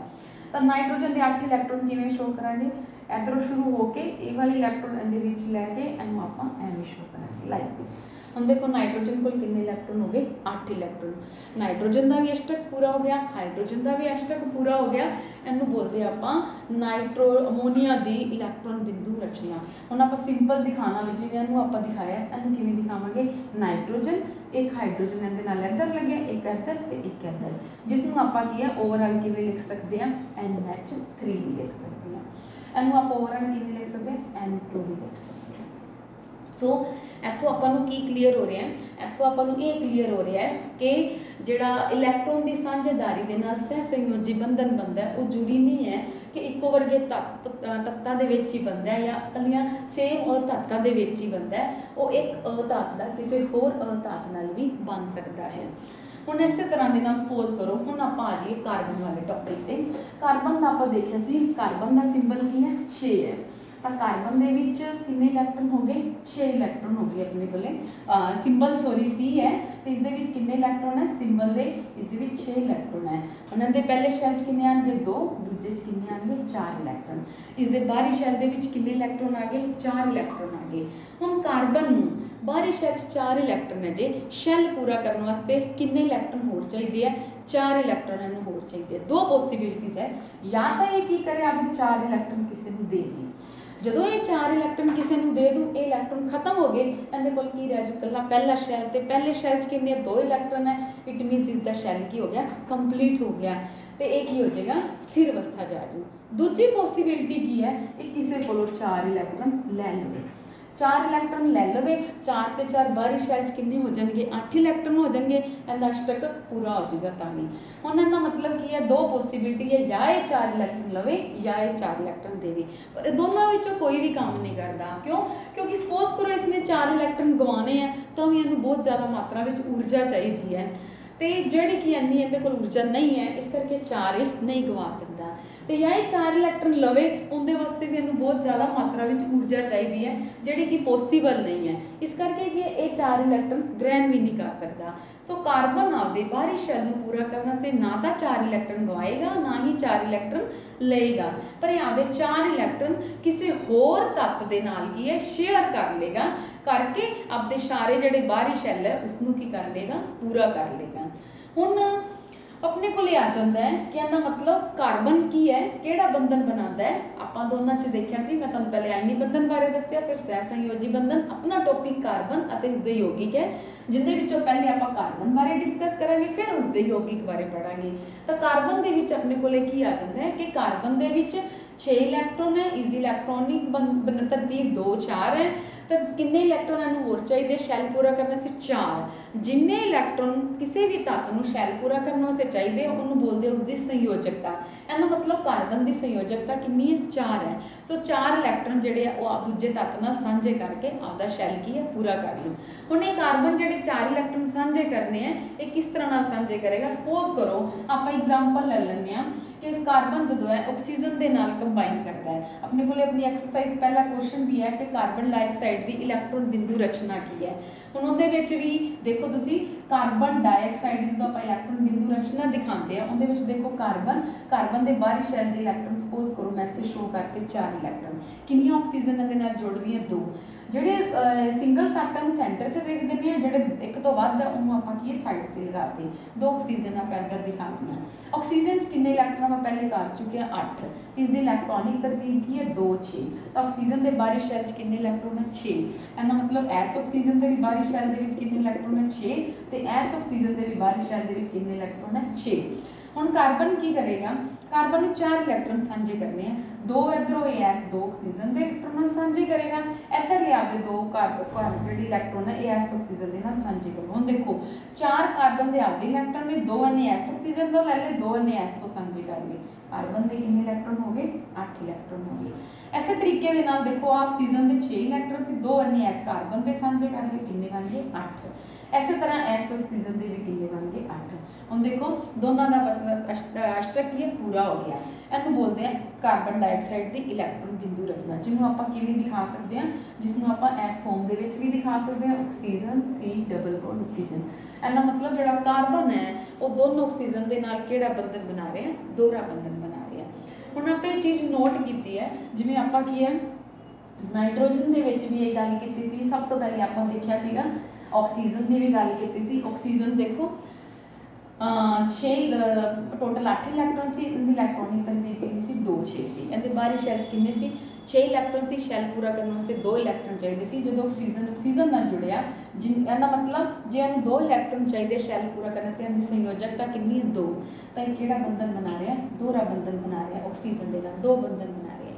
ਤਾਂ ਨਾਈਟ੍ਰੋਜਨ ਦੇ 8 ਇਲੈਕਟ੍ਰੋਨ ਕਿਵੇਂ ਸ਼ੋ ਕਰਾਂਗੇ? ਇਧਰੋਂ ਸ਼ੁਰੂ ਹੋ ਕੇ ਇਹ ਵਾਲੀ ਇਲੈਕਟ੍ਰੋਨ ਇਹਦੇ ਵਿੱਚ ਲੈ ਕੇ ਇਹਨੂੰ ਆਪਾਂ ਐਵੇਂ ਸ਼ੋ ਕਰਾਂਗੇ ਲਾਈਕ ਦਿਸ ਹੁਣ ਦੇਖੋ ਨਾਈਟ੍ਰੋਜਨ ਕੋਲ ਕਿੰਨੇ ਇਲੈਕਟ੍ਰੋਨ ਹੋ ਗਏ? 8 ਇਲੈਕਟ੍ਰੋਨ ਨਾਈਟ੍ਰੋਜਨ ਦਾ ਵੀ ਅਸ਼ਟਕ ਪੂਰਾ ਹੋ ਗਿਆ ਹਾਈਡਰੋਜਨ ਦਾ ਵੀ ਅਸ਼ਟਕ ਪੂਰਾ ਹੋ ਗਿਆ। ਇਹਨੂੰ ਬੋਲਦੇ ਆਪਾਂ ਨਾਈਟ੍ਰੋ ਅਮੋਨੀਆ ਦੀ ਇਲੈਕਟ੍ਰੋਨ ਬਿੰਦੂ ਰਚਨਾ। ਹੁਣ ਆਪਾਂ ਸਿੰਪਲ ਦਿਖਾਣਾ ਵਿੱਚ ਜਿਵੇਂ ਇਹਨੂੰ ਆਪਾਂ ਦਿਖਾਇਆ, ਇਹਨੂੰ ਕਿਵੇਂ ਦਿਖਾਵਾਂਗੇ? ਨਾਈਟ੍ਰੋਜਨ ਇੱਕ ਹਾਈਡਰੋਜਨ ਇਹਦੇ ਨਾਲ ਇੱਧਰ ਲੱਗਿਆ ਇੱਕ ਇੱਧਰ ਤੇ ਇੱਕ ਇੱਧਰ। ਜਿਸ ਨੂੰ ਆਪਾਂ ਕੀ ਹੈ ਓਵਰਆਲ ਕਿਵੇਂ ਲਿਖ ਸਕਦੇ ਹਾਂ NH3 ਵੀ ਲਿਖ ਸਕਦੇ ਹਾਂ ਇਹਨੂੰ ਆਪਾਂ ਓਵਰਆਲ ਕਿਵੇਂ ਲਿਖ ਸਕਦੇ ਹਾਂ? N2 ਵੀ ਸੋ ਇੱਥੋਂ ਆਪਾਂ ਨੂੰ ਕੀ ਕਲੀਅਰ ਹੋ ਰਿਹਾ ਹੈ? ਇੱਥੋਂ ਆਪਾਂ ਨੂੰ ਇਹ ਕਲੀਅਰ ਹੋ ਰਿਹਾ ਹੈ ਕਿ ਜਿਹੜਾ ਇਲੈਕਟ੍ਰੋਨ ਦੀ ਸਾਂਝੇਦਾਰੀ ਦੇ ਨਾਲ ਸਹਿ ਸੰਯੋਜੀ ਬੰਧਨ ਬਣਦਾ ਉਹ ਜ਼ਰੂਰੀ ਨਹੀਂ ਹੈ ਕਿ ਇੱਕੋ ਵਰਗੇ ਤੱਤ ਤੱਤਾਂ ਦੇ ਵਿੱਚ ਹੀ ਬਣਦਾ ਹੈ ਜਾਂ ਇਕੱਲੀਆਂ ਸੇਮ ਅਧਾਤਾਂ ਦੇ ਵਿੱਚ ਹੀ ਬਣਦਾ ਹੈ, ਉਹ ਇੱਕ ਅਧਾਤ ਦਾ ਕਿਸੇ ਹੋਰ ਅਧਾਤ ਨਾਲ ਵੀ ਬਣ ਸਕਦਾ ਹੈ। ਹੁਣ ਇਸੇ ਤਰ੍ਹਾਂ ਦੇ ਨਾਲ ਸਪੋਜ਼ ਕਰੋ, ਹੁਣ ਆਪਾਂ ਆ ਜਾਈਏ ਕਾਰਬਨ ਵਾਲੇ ਟੌਪਿਕ ਤੇ। ਕਾਰਬਨ ਦਾ ਆਪਾਂ ਦੇਖਿਆ ਸੀ ਕਾਰਬਨ ਦਾ ਸਿੰਬਲ ਕੀ ਹੈ? 6 ਹੈ। ਤਾਂ ਕਾਰਬਨ ਦੇ ਵਿੱਚ ਕਿੰਨੇ ਇਲੈਕਟ੍ਰੋਨ ਹੋ ਗਏ? 6 ਇਲੈਕਟ੍ਰੋਨ ਹੋ ਗਏ ਆਪਣੇ ਕੋਲੇ। ਸਿੰਬਲ ਸੋਰੀ ਸੀ ਹੈ। ਤੇ ਇਸ ਦੇ ਵਿੱਚ ਕਿੰਨੇ ਇਲੈਕਟ੍ਰੋਨ ਹੈ? ਸਿੰਬਲ ਦੇ ਇਸ ਦੇ ਵਿੱਚ 6 ਇਲੈਕਟ੍ਰੋਨ ਹੈ। ਉਹਨਾਂ ਦੇ ਪਹਿਲੇ ਸ਼ੈਲ 'ਚ ਕਿੰਨੇ ਆਣਗੇ? 2 ਦੂਜੇ 'ਚ ਕਿੰਨੇ ਆਣਗੇ? 4 ਇਲੈਕਟ੍ਰੋਨ ਇਸ ਦੇ ਬਾਹਰੀ ਸ਼ੈਲ ਦੇ ਵਿੱਚ ਕਿੰਨੇ ਇਲੈਕਟ੍ਰੋਨ ਆ ਗਏ? 4 ਇਲੈਕਟ੍ਰੋਨ ਆ ਗਏ। ਹੁਣ ਕਾਰਬਨ ਨੂੰ ਬਾਹਰੀ ਸ਼ੈਲ 'ਚ 4 ਇਲੈਕਟ੍ਰੋਨ ਹੈ ਜੇ। ਸ਼ੈਲ ਪੂਰਾ ਕਰਨ ਵਾਸਤੇ ਕਿੰਨੇ ਇਲੈਕਟ੍ਰੋਨ ਹੋਰ ਚਾਹੀਦੇ ਆ? 4 ਇਲੈਕਟ੍ਰੋਨ ਇਹਨੂੰ ਹੋਰ ਚਾਹੀਦੇ ਆ। ਦੋ ਪੋਸਿਬਿਲਿਟੀਜ਼ ਹੈ। ਜਾਂ ਤਾਂ ਇਹ ਕੀ ਕਰੇ ਆਪੇ 4 ਇਲੈਕਟ੍ਰੋਨ ਕਿਸੇ ਨੂੰ ਦੇ ਦੇ। ਜਦੋਂ ਇਹ ਚਾਰ ਇਲੈਕਟ੍ਰੋਨ ਕਿਸੇ ਨੂੰ ਦੇ ਦੂ, ਇਹ ਇਲੈਕਟ੍ਰੋਨ ਖਤਮ ਹੋ ਗਏ, ਇਹਦੇ ਕੋਲ ਕੀ ਰਹਿ ਜੂ? ਕੱਲਾ ਪਹਿਲਾ ਸ਼ੈਲ ਤੇ ਪਹਿਲੇ ਸ਼ੈਲ 'ਚ ਕਿੰਨੇ? ਦੋ ਇਲੈਕਟ੍ਰੋਨ ਹੈ। ਇਟ ਮੀਨਸ ਇਸ ਦਾ ਸ਼ੈਲ ਕੀ ਹੋ ਗਿਆ? ਕੰਪਲੀਟ ਹੋ ਗਿਆ। ਤੇ ਇਹ ਕੀ ਹੋ ਜਾਏਗਾ? ਸਥਿਰ ਅਵਸਥਾ ਜਾ ਜੂ। ਦੂਜੀ ਪੋਸਿਬਿਲਿਟੀ ਕੀ ਹੈ? ਇਹ ਕਿਸੇ ਕੋਲੋਂ ਚਾਰ ਇਲੈਕਟ੍ਰੋਨ ਲੈ ਲਵੇ। ਚਾਰ ਇਲੈਕਟ੍ਰੋਨ ਲੈ ਲਵੇ, ਚਾਰ ਤੇ ਚਾਰ ਬਾਹਰੀ ਸ਼ੈਲ ਕਿੰਨੇ ਹੋ ਜਾਣਗੇ? 8 ਇਲੈਕਟ੍ਰੋਨ ਹੋ ਜਾਣਗੇ ਇਹਦਾ ਅਸ਼ਟਕ ਪੂਰਾ ਹੋ ਜਾਊਗਾ ਤਾਂ ਵੀ। ਹੁਣ ਇਹਦਾ ਮਤਲਬ ਕੀ ਹੈ, ਦੋ ਪੋਸਿਬਿਲਿਟੀ ਹੈ, ਜਾਂ ਇਹ ਚਾਰ ਇਲੈਕਟ੍ਰੋਨ ਲਵੇ, ਜਾਂ ਇਹ ਚਾਰ ਇਲੈਕਟ੍ਰੋਨ ਦੇਵੇ। ਪਰ ਇਹ ਦੋਨਾਂ ਵਿੱਚੋਂ ਕੋਈ ਵੀ ਕੰਮ ਨਹੀਂ ਕਰਦਾ। ਕਿਉਂ? ਕਿਉਂਕਿ ਸਪੋਜ਼ ਕਰੋ ਇਸਨੇ ਚਾਰ ਇਲੈਕਟ੍ਰੋਨ ਗਵਾਉਣੇ ਆ, ਤਾਂ ਵੀ ਇਹਨੂੰ ਬਹੁਤ ਜ਼ਿਆਦਾ ਮਾਤਰਾ ਵਿੱਚ ਊਰਜਾ ਚਾਹੀਦੀ ਹੈ। ਤੇ ਜਿਹੜੀ ਕਿ ਇੰਨੀ ਇਹਦੇ ਕੋਲ ਊਰਜਾ ਨਹੀਂ ਹੈ, ਇਸ ਕਰਕੇ ਚਾਰ ਇਹ ਨਹੀਂ ਗਵਾ ਸਕਦਾ। ਤੇ ਜਾਂ ਇਹ ਚਾਰ ਇਲੈਕਟ੍ਰੋਨ ਲਵੇ, ਉਹਦੇ ਵਾਸਤੇ ਵੀ ਇਹਨੂੰ ਬਹੁਤ ਜ਼ਿਆਦਾ ਮਾਤਰਾ ਵਿੱਚ ਊਰਜਾ ਚਾਹੀਦੀ ਹੈ, ਜਿਹੜੀ ਕਿ ਪੋਸੀਬਲ ਨਹੀਂ ਹੈ। ਇਸ ਕਰਕੇ ਕਿ ਇਹ ਚਾਰ ਇਲੈਕਟ੍ਰੋਨ ਗ੍ਰਹਿਣ ਵੀ ਨਹੀਂ ਕਰ ਸਕਦਾ। ਸੋ ਕਾਰਬਨ ਆਪਦੇ ਬਾਹਰੀ ਸ਼ੈਲ ਨੂੰ ਪੂਰਾ ਕਰਨ ਵਾਸਤੇ ਨਾ ਤਾਂ ਚਾਰ ਇਲੈਕਟ੍ਰੋਨ ਗਵਾਏਗਾ, ਨਾ ਹੀ ਚਾਰ ਇਲੈਕਟ੍ਰੋਨ ਲਏਗਾ। ਪਰ ਇਹ ਆਪਦੇ ਚਾਰ ਇਲੈਕਟ੍ਰੋਨ ਕਿਸੇ ਹੋਰ ਤੱਤ ਦੇ ਨਾਲ ਕੀ ਹੈ ਸ਼ੇਅਰ ਕਰ ਲੇਗਾ ਕਰਕੇ ਆਪਦੇ ਸਾਰੇ ਜਿਹੜੇ ਬਾਹਰੀ ਸ਼ੈਲ ਹੈ ਉਸ ਨੂੰ ਕੀ ਕਰ ਲੇਗਾ ਪੂਰਾ ਕਰ ਲੇਗਾ ਹੁਣ ਆਪਣੇ ਕੋਲੇ ਆ ਜਾਂਦਾ ਹੈ ਕਿ ਇਹਦਾ ਮਤਲਬ ਕਾਰਬਨ ਕੀ ਹੈ, ਕਿਹੜਾ ਬੰਧਨ ਬਣਾਉਂਦਾ ਹੈ? ਆਪਾਂ ਦੋਨਾਂ 'ਚ ਦੇਖਿਆ ਸੀ, ਮੈਂ ਤੁਹਾਨੂੰ ਪਹਿਲੇ ਆਇਨੀ ਬੰਧਨ ਬਾਰੇ ਦੱਸਿਆ, ਫਿਰ ਸਹਿ ਸੰਯੋਜੀ ਬੰਧਨ, ਆਪਣਾ ਟੌਪਿਕ ਕਾਰਬਨ ਅਤੇ ਉਸਦੇ ਯੋਗਿਕ ਹੈ, ਜਿੰਦੇ ਵਿੱਚੋਂ ਪਹਿਲੇ ਆਪਾਂ ਕਾਰਬਨ ਬਾਰੇ ਡਿਸਕਸ ਕਰਾਂਗੇ, ਫਿਰ ਉਸਦੇ ਯੋਗਿਕ ਬਾਰੇ ਪੜਾਂਗੇ ਤਾਂ ਕਾਰਬਨ ਦੇ ਵਿੱਚ ਆਪਣੇ ਕੋਲੇ ਕੀ ਆ ਜਾਂਦਾ ਹੈ ਕਿ ਕਾਰਬਨ ਦੇ ਵਿੱਚ 6 ਇਲੈਕਟ੍ਰੋਨ ਹੈ ਇਸ ਦੀ ਇਲੈਕਟ੍ਰੋਨਿਕ ਬਨ ਤਰਤੀਬ 2 4 ਹੈ ਤਾਂ ਕਿੰਨੇ ਇਲੈਕਟ੍ਰੋਨ ਨੂੰ ਹੋਰ ਚਾਹੀਦੇ? ਸ਼ੈਲ ਪੂਰਾ ਕਰਨ ਵਾਸਤੇ ਚਾਰ। ਜਿੰਨੇ ਇਲੈਕਟ੍ਰੋਨ ਕਿਸੇ ਵੀ ਤੱਤ ਨੂੰ ਸ਼ੈਲ ਪੂਰਾ ਕਰਨ ਵਾਸਤੇ ਚਾਹੀਦੇ, ਉਹਨੂੰ ਬੋਲਦੇ ਉਸ ਦੀ ਸੰਯੋਜਕਤਾ। ਇਹਦਾ ਮਤਲਬ ਕਾਰਬਨ ਦੀ ਸੰਯੋਜਕਤਾ ਕਿੰਨੀ ਹੈ? ਚਾਰ ਹੈ। ਸੋ ਚਾਰ ਇਲੈਕਟ੍ਰੋਨ ਜਿਹੜੇ ਆ, ਉਹ ਆਪ ਦੂਜੇ ਤੱਤ ਨਾਲ ਸਾਂਝੇ ਕਰਕੇ ਆਪਦਾ ਸ਼ੈਲ ਕੀ ਹੈ? ਪੂਰਾ ਕਰ ਲੂ ਹੁਣ ਇਹ ਕਾਰਬਨ ਜਿਹੜੇ ਚਾਰ ਇਲੈਕਟ੍ਰੋਨ ਸਾਂਝੇ ਕਰਨੇ ਆ, ਇਹ ਕਿਸ ਤਰ੍ਹਾਂ ਨਾਲ ਸਾਂਝੇ ਕਰੇਗਾ? ਸਪੋਜ਼ ਕਰੋ, ਆਪਾਂ ਐਗਜ਼ਾਮਪਲ ਲੈ ਲੈਂਦੇ ਆ ਕਿ ਕਾਰਬਨ ਜਦੋਂ ਹੈ, ਆਕਸੀਜਨ ਦੇ ਨਾਲ ਕੰਬਾਈਨ ਕਰਦਾ ਹੈ। ਆਪਣੇ ਕੋਲੇ ਆਪਣੀ ਐਕਸਰਸਾਈਜ਼ ਪਹਿਲਾ ਕੁਐਸਚਨ ਵੀ ਹੈ ਕਿ ਕਾਰਬਨ ਡਾਈਆਕਸਾਈਡ ਦੀ ਇਲੈਕਟ੍ਰੋਨ ਬਿੰਦੂ ਰਚਨਾ ਕੀ ਹੈ। ਹੁਣ ਉਹਦੇ ਵਿੱਚ ਵੀ ਦੇਖੋ ਤੁਸੀਂ, ਕਾਰਬਨ ਡਾਈਆਕਸਾਈਡ ਦੀ ਜਦੋਂ ਆਪਾਂ ਇਲੈਕਟ੍ਰੋਨ ਬਿੰਦੂ ਰਚਨਾ ਦਿਖਾਉਂਦੇ ਆ ਉਹਦੇ ਵਿੱਚ ਦੇਖੋ ਕਾਰਬਨ ਕਾਰਬਨ ਦੇ ਬਾਹਰੀ ਸ਼ੈਲ ਦੇ ਇਲੈਕਟ੍ਰੋਨ ਸਪੋਜ਼ ਕਰੋ। ਮੈਂ ਇੱਥੇ ਸ਼ੋ ਕਰਕੇ ਚਾਰ ਇਲੈਕਟ੍ਰੋਨ ਕਿੰਨੀਆਂ ਆਕਸੀਜਨ ਇਹਦੇ ਨਾਲ ਜੁੜ ਰਹੀਆਂ? ਦੋ। ਜਿਹੜੇ ਸਿੰਗਲ ਤੱਤਾਂ ਨੂੰ ਸੈਂਟਰ 'ਚ ਦੇਖ ਦਿੰਦੇ ਆ ਜਿਹੜੇ ਇੱਕ ਤੋਂ ਵੱਧ ਆ ਉਹਨੂੰ ਆਪਾਂ ਕੀ ਸਾਈਡ ਤੇ ਲਗਾਤੇ ਦੋ ਆਕਸੀਜਨ ਆਪਾਂ ਇੱਧਰ ਦਿਖਾਤੀਆਂ ਆਕਸੀਜਨ 'ਚ ਕਿੰਨੇ ਇਲੈਕਟ੍ਰੋਨ ਆਪਾਂ ਪਹਿਲੇ ਕਰ ਚੁੱਕੇ ਆ 8 ਇਸ ਦੀ ਇਲੈਕਟ੍ਰੋਨਿਕ ਤਰਤੀਬ ਕੀ ਹੈ? 2 6 ਤਾਂ ਆਕਸੀਜਨ ਦੇ ਬਾਹਰੀ ਸ਼ੈਲ 'ਚ ਕਿੰਨੇ ਇਲੈਕਟ੍ਰੋਨ ਹੈ? 6 ਇਹਦਾ ਮਤਲਬ ਐਸ ਆਕਸੀਜਨ ਦੇ ਵੀ ਬਾਹਰੀ ਸ਼ੈਲ ਦੇ ਵਿੱਚ ਕਿੰਨੇ ਇਲੈਕਟ੍ਰੋਨ ਹੈ? 6 ਤੇ ਐਸ ਆਕਸੀਜਨ ਦੇ ਵੀ ਬਾਹਰੀ ਸ਼ੈਲ ਦੇ ਵਿੱਚ ਕਿੰਨੇ ਇਲੈਕਟ੍ਰੋਨ ਹੈ? 6 ਹੁਣ ਕਾਰਬਨ ਕੀ ਕਰੇਗਾ? ਕਾਰਬਨ ਨੂੰ ਚਾਰ ਇਲੈਕਟ੍ਰੋਨ ਸਾਂਝੇ ਕਰਨੇ ਆ। ਦੋ ਇਧਰੋਂ AS ਦੋ ਆਕਸੀਜਨ ਦੇ ਇਲੈਕਟ੍ਰੋਨ ਨਾਲ ਸਾਂਝੇ ਕਰੇਗਾ। ਇੱਧਰ ਲਿਆ ਕੇ ਦੋ ਕਾਰਬਨ ਜਿਹੜੇ ਇਲੈਕਟ੍ਰੋਨ ਹੈ AS ਆਕਸੀਜਨ ਦੇ ਨਾਲ ਸਾਂਝੇ ਕਰੋ। ਹੁਣ ਦੇਖੋ, ਚਾਰ ਕਾਰਬਨ ਦੇ ਆਪਦੇ ਇਲੈਕਟ੍ਰੋਨ ਨੇ, ਦੋ NAS ਆਕਸੀਜਨ ਤੋਂ ਲੈ ਲਏ, ਦੋ NAS ਤੋਂ ਸਾਂਝੇ ਕਰ ਲਏ। ਕਾਰਬਨ ਦੇ ਕਿੰਨੇ ਇਲੈਕਟ੍ਰੋਨ ਹੋ ਗਏ? 8 ਇਲੈਕਟ੍ਰੋਨ ਹੋ ਗਏ। ਐਸੇ ਤਰੀਕੇ ਦੇ ਨਾਲ ਦੇਖੋ ਆਕਸੀਜਨ ਦੇ 6 ਇਲੈਕਟ੍ਰੋਨ ਸੀ, ਦੋ NAS ਕਾਰਬਨ ਦੇ ਸਾਂਝੇ ਕਰ ਲਏ, ਕਿੰਨੇ ਬਣ ਗਏ? 8 ਐਸੇ ਤਰ੍ਹਾਂ ਐਸ ਆਕਸੀਜਨ ਦੇ ਵੀ ਕਿੰਨੇ ਬਣ ਗਏ? 8 ਹੁਣ ਦੇਖੋ, ਦੋਨਾਂ ਦਾ ਮਤਲਬ ਅਸ਼ਟ- ਅਸ਼ਟਕ ਕੀ ਹੈ ਪੂਰਾ ਹੋ ਗਿਆ। ਇਹਨੂੰ ਬੋਲਦੇ ਆ ਕਾਰਬਨ ਡਾਈਆਕਸਾਈਡ ਦੀ ਇਲੈਕਟ੍ਰੋਨ ਬਿੰਦੂ ਰਚਨਾ, ਜਿਹਨੂੰ ਆਪਾਂ ਕਿਵੇਂ ਦਿਖਾ ਸਕਦੇ ਹਾਂ? ਜਿਸ ਨੂੰ ਆਪਾਂ ਐਸ ਫਾਰਮ ਦੇ ਵਿੱਚ ਵੀ ਦਿਖਾ ਸਕਦੇ ਹਾਂ oxygen C double bond oxygen ਇਹਦਾ ਮਤਲਬ ਜਿਹੜਾ ਕਾਰਬਨ ਹੈ, ਉਹ ਦੋਨੋਂ ਆਕਸੀਜਨ ਦੇ ਨਾਲ ਕਿਹੜਾ ਬੰਧਨ ਬਣਾ ਰਹੇ? ਹੈ ਦੋਹਰਾ ਬੰਧਨ ਬਣਾ ਰਿਹਾ। ਹੈ ਹੁਣ ਆਪਾਂ ਇਹ ਚੀਜ਼ ਨੋਟ ਕੀਤੀ ਹੈ, ਜਿਵੇਂ ਆਪਾਂ ਕੀ ਹੈ, ਨਾਈਟ੍ਰੋਜਨ ਦੇ ਵਿੱਚ ਵੀ ਇਹ ਗੱਲ ਕੀਤੀ ਸੀ, ਸਭ ਤੋਂ ਪਹਿਲੇ ਆਪਾਂ ਦੇਖਿਆ ਸੀਗਾ ਆਕਸੀਜਨ ਦੀ ਵੀ ਗੱਲ ਕੀਤੀ ਸੀ। ਆਕਸੀਜਨ ਦੇਖੋ 6 ਟੋਟਲ 8 ਇਲੈਕਟ੍ਰੋਨ ਸੀ ਇਹਦੀ ਇਲੈਕਟ੍ਰੋਨਿਕ ਤਰਤੀਬ ਕਿੰਨੀ ਸੀ? 2 6 ਸੀ। ਇਹਦੇ ਬਾਹਰੀ ਸ਼ੈਲ 'ਚ ਕਿੰਨੇ ਸੀ? 6 ਇਲੈਕਟ੍ਰੋਨ ਸੀ ਸ਼ੈਲ ਪੂਰਾ ਕਰਨ ਵਾਸਤੇ 2 ਇਲੈਕਟ੍ਰੋਨ ਚਾਹੀਦੇ ਸੀ। ਜਦੋਂ ਆਕਸੀਜਨ ਆਕਸੀਜਨ ਨਾਲ ਜੁੜਿਆ, ਜਿਨ, ਇਹਦਾ ਮਤਲਬ ਜੇ ਇਹਨੂੰ 2 ਇਲੈਕਟ੍ਰੋਨ ਚਾਹੀਦੇ ਸ਼ੈਲ ਪੂਰਾ ਕਰਨ ਵਾਸਤੇ ਇਹਦੀ ਸੰਯੋਜਕਤਾ ਕਿੰਨੀ ਹੈ? 2 ਤਾਂ ਇਹ ਕਿਹੜਾ ਬੰਧਨ ਬਣਾ ਰਿਹਾ? ਦੋਹਰਾ ਬੰਧਨ ਬਣਾ ਰਿਹਾ ਆਕਸੀਜਨ ਦੇ ਨਾਲ। ਦੋ ਬੰਧਨ ਬਣਾ ਰਿਹਾ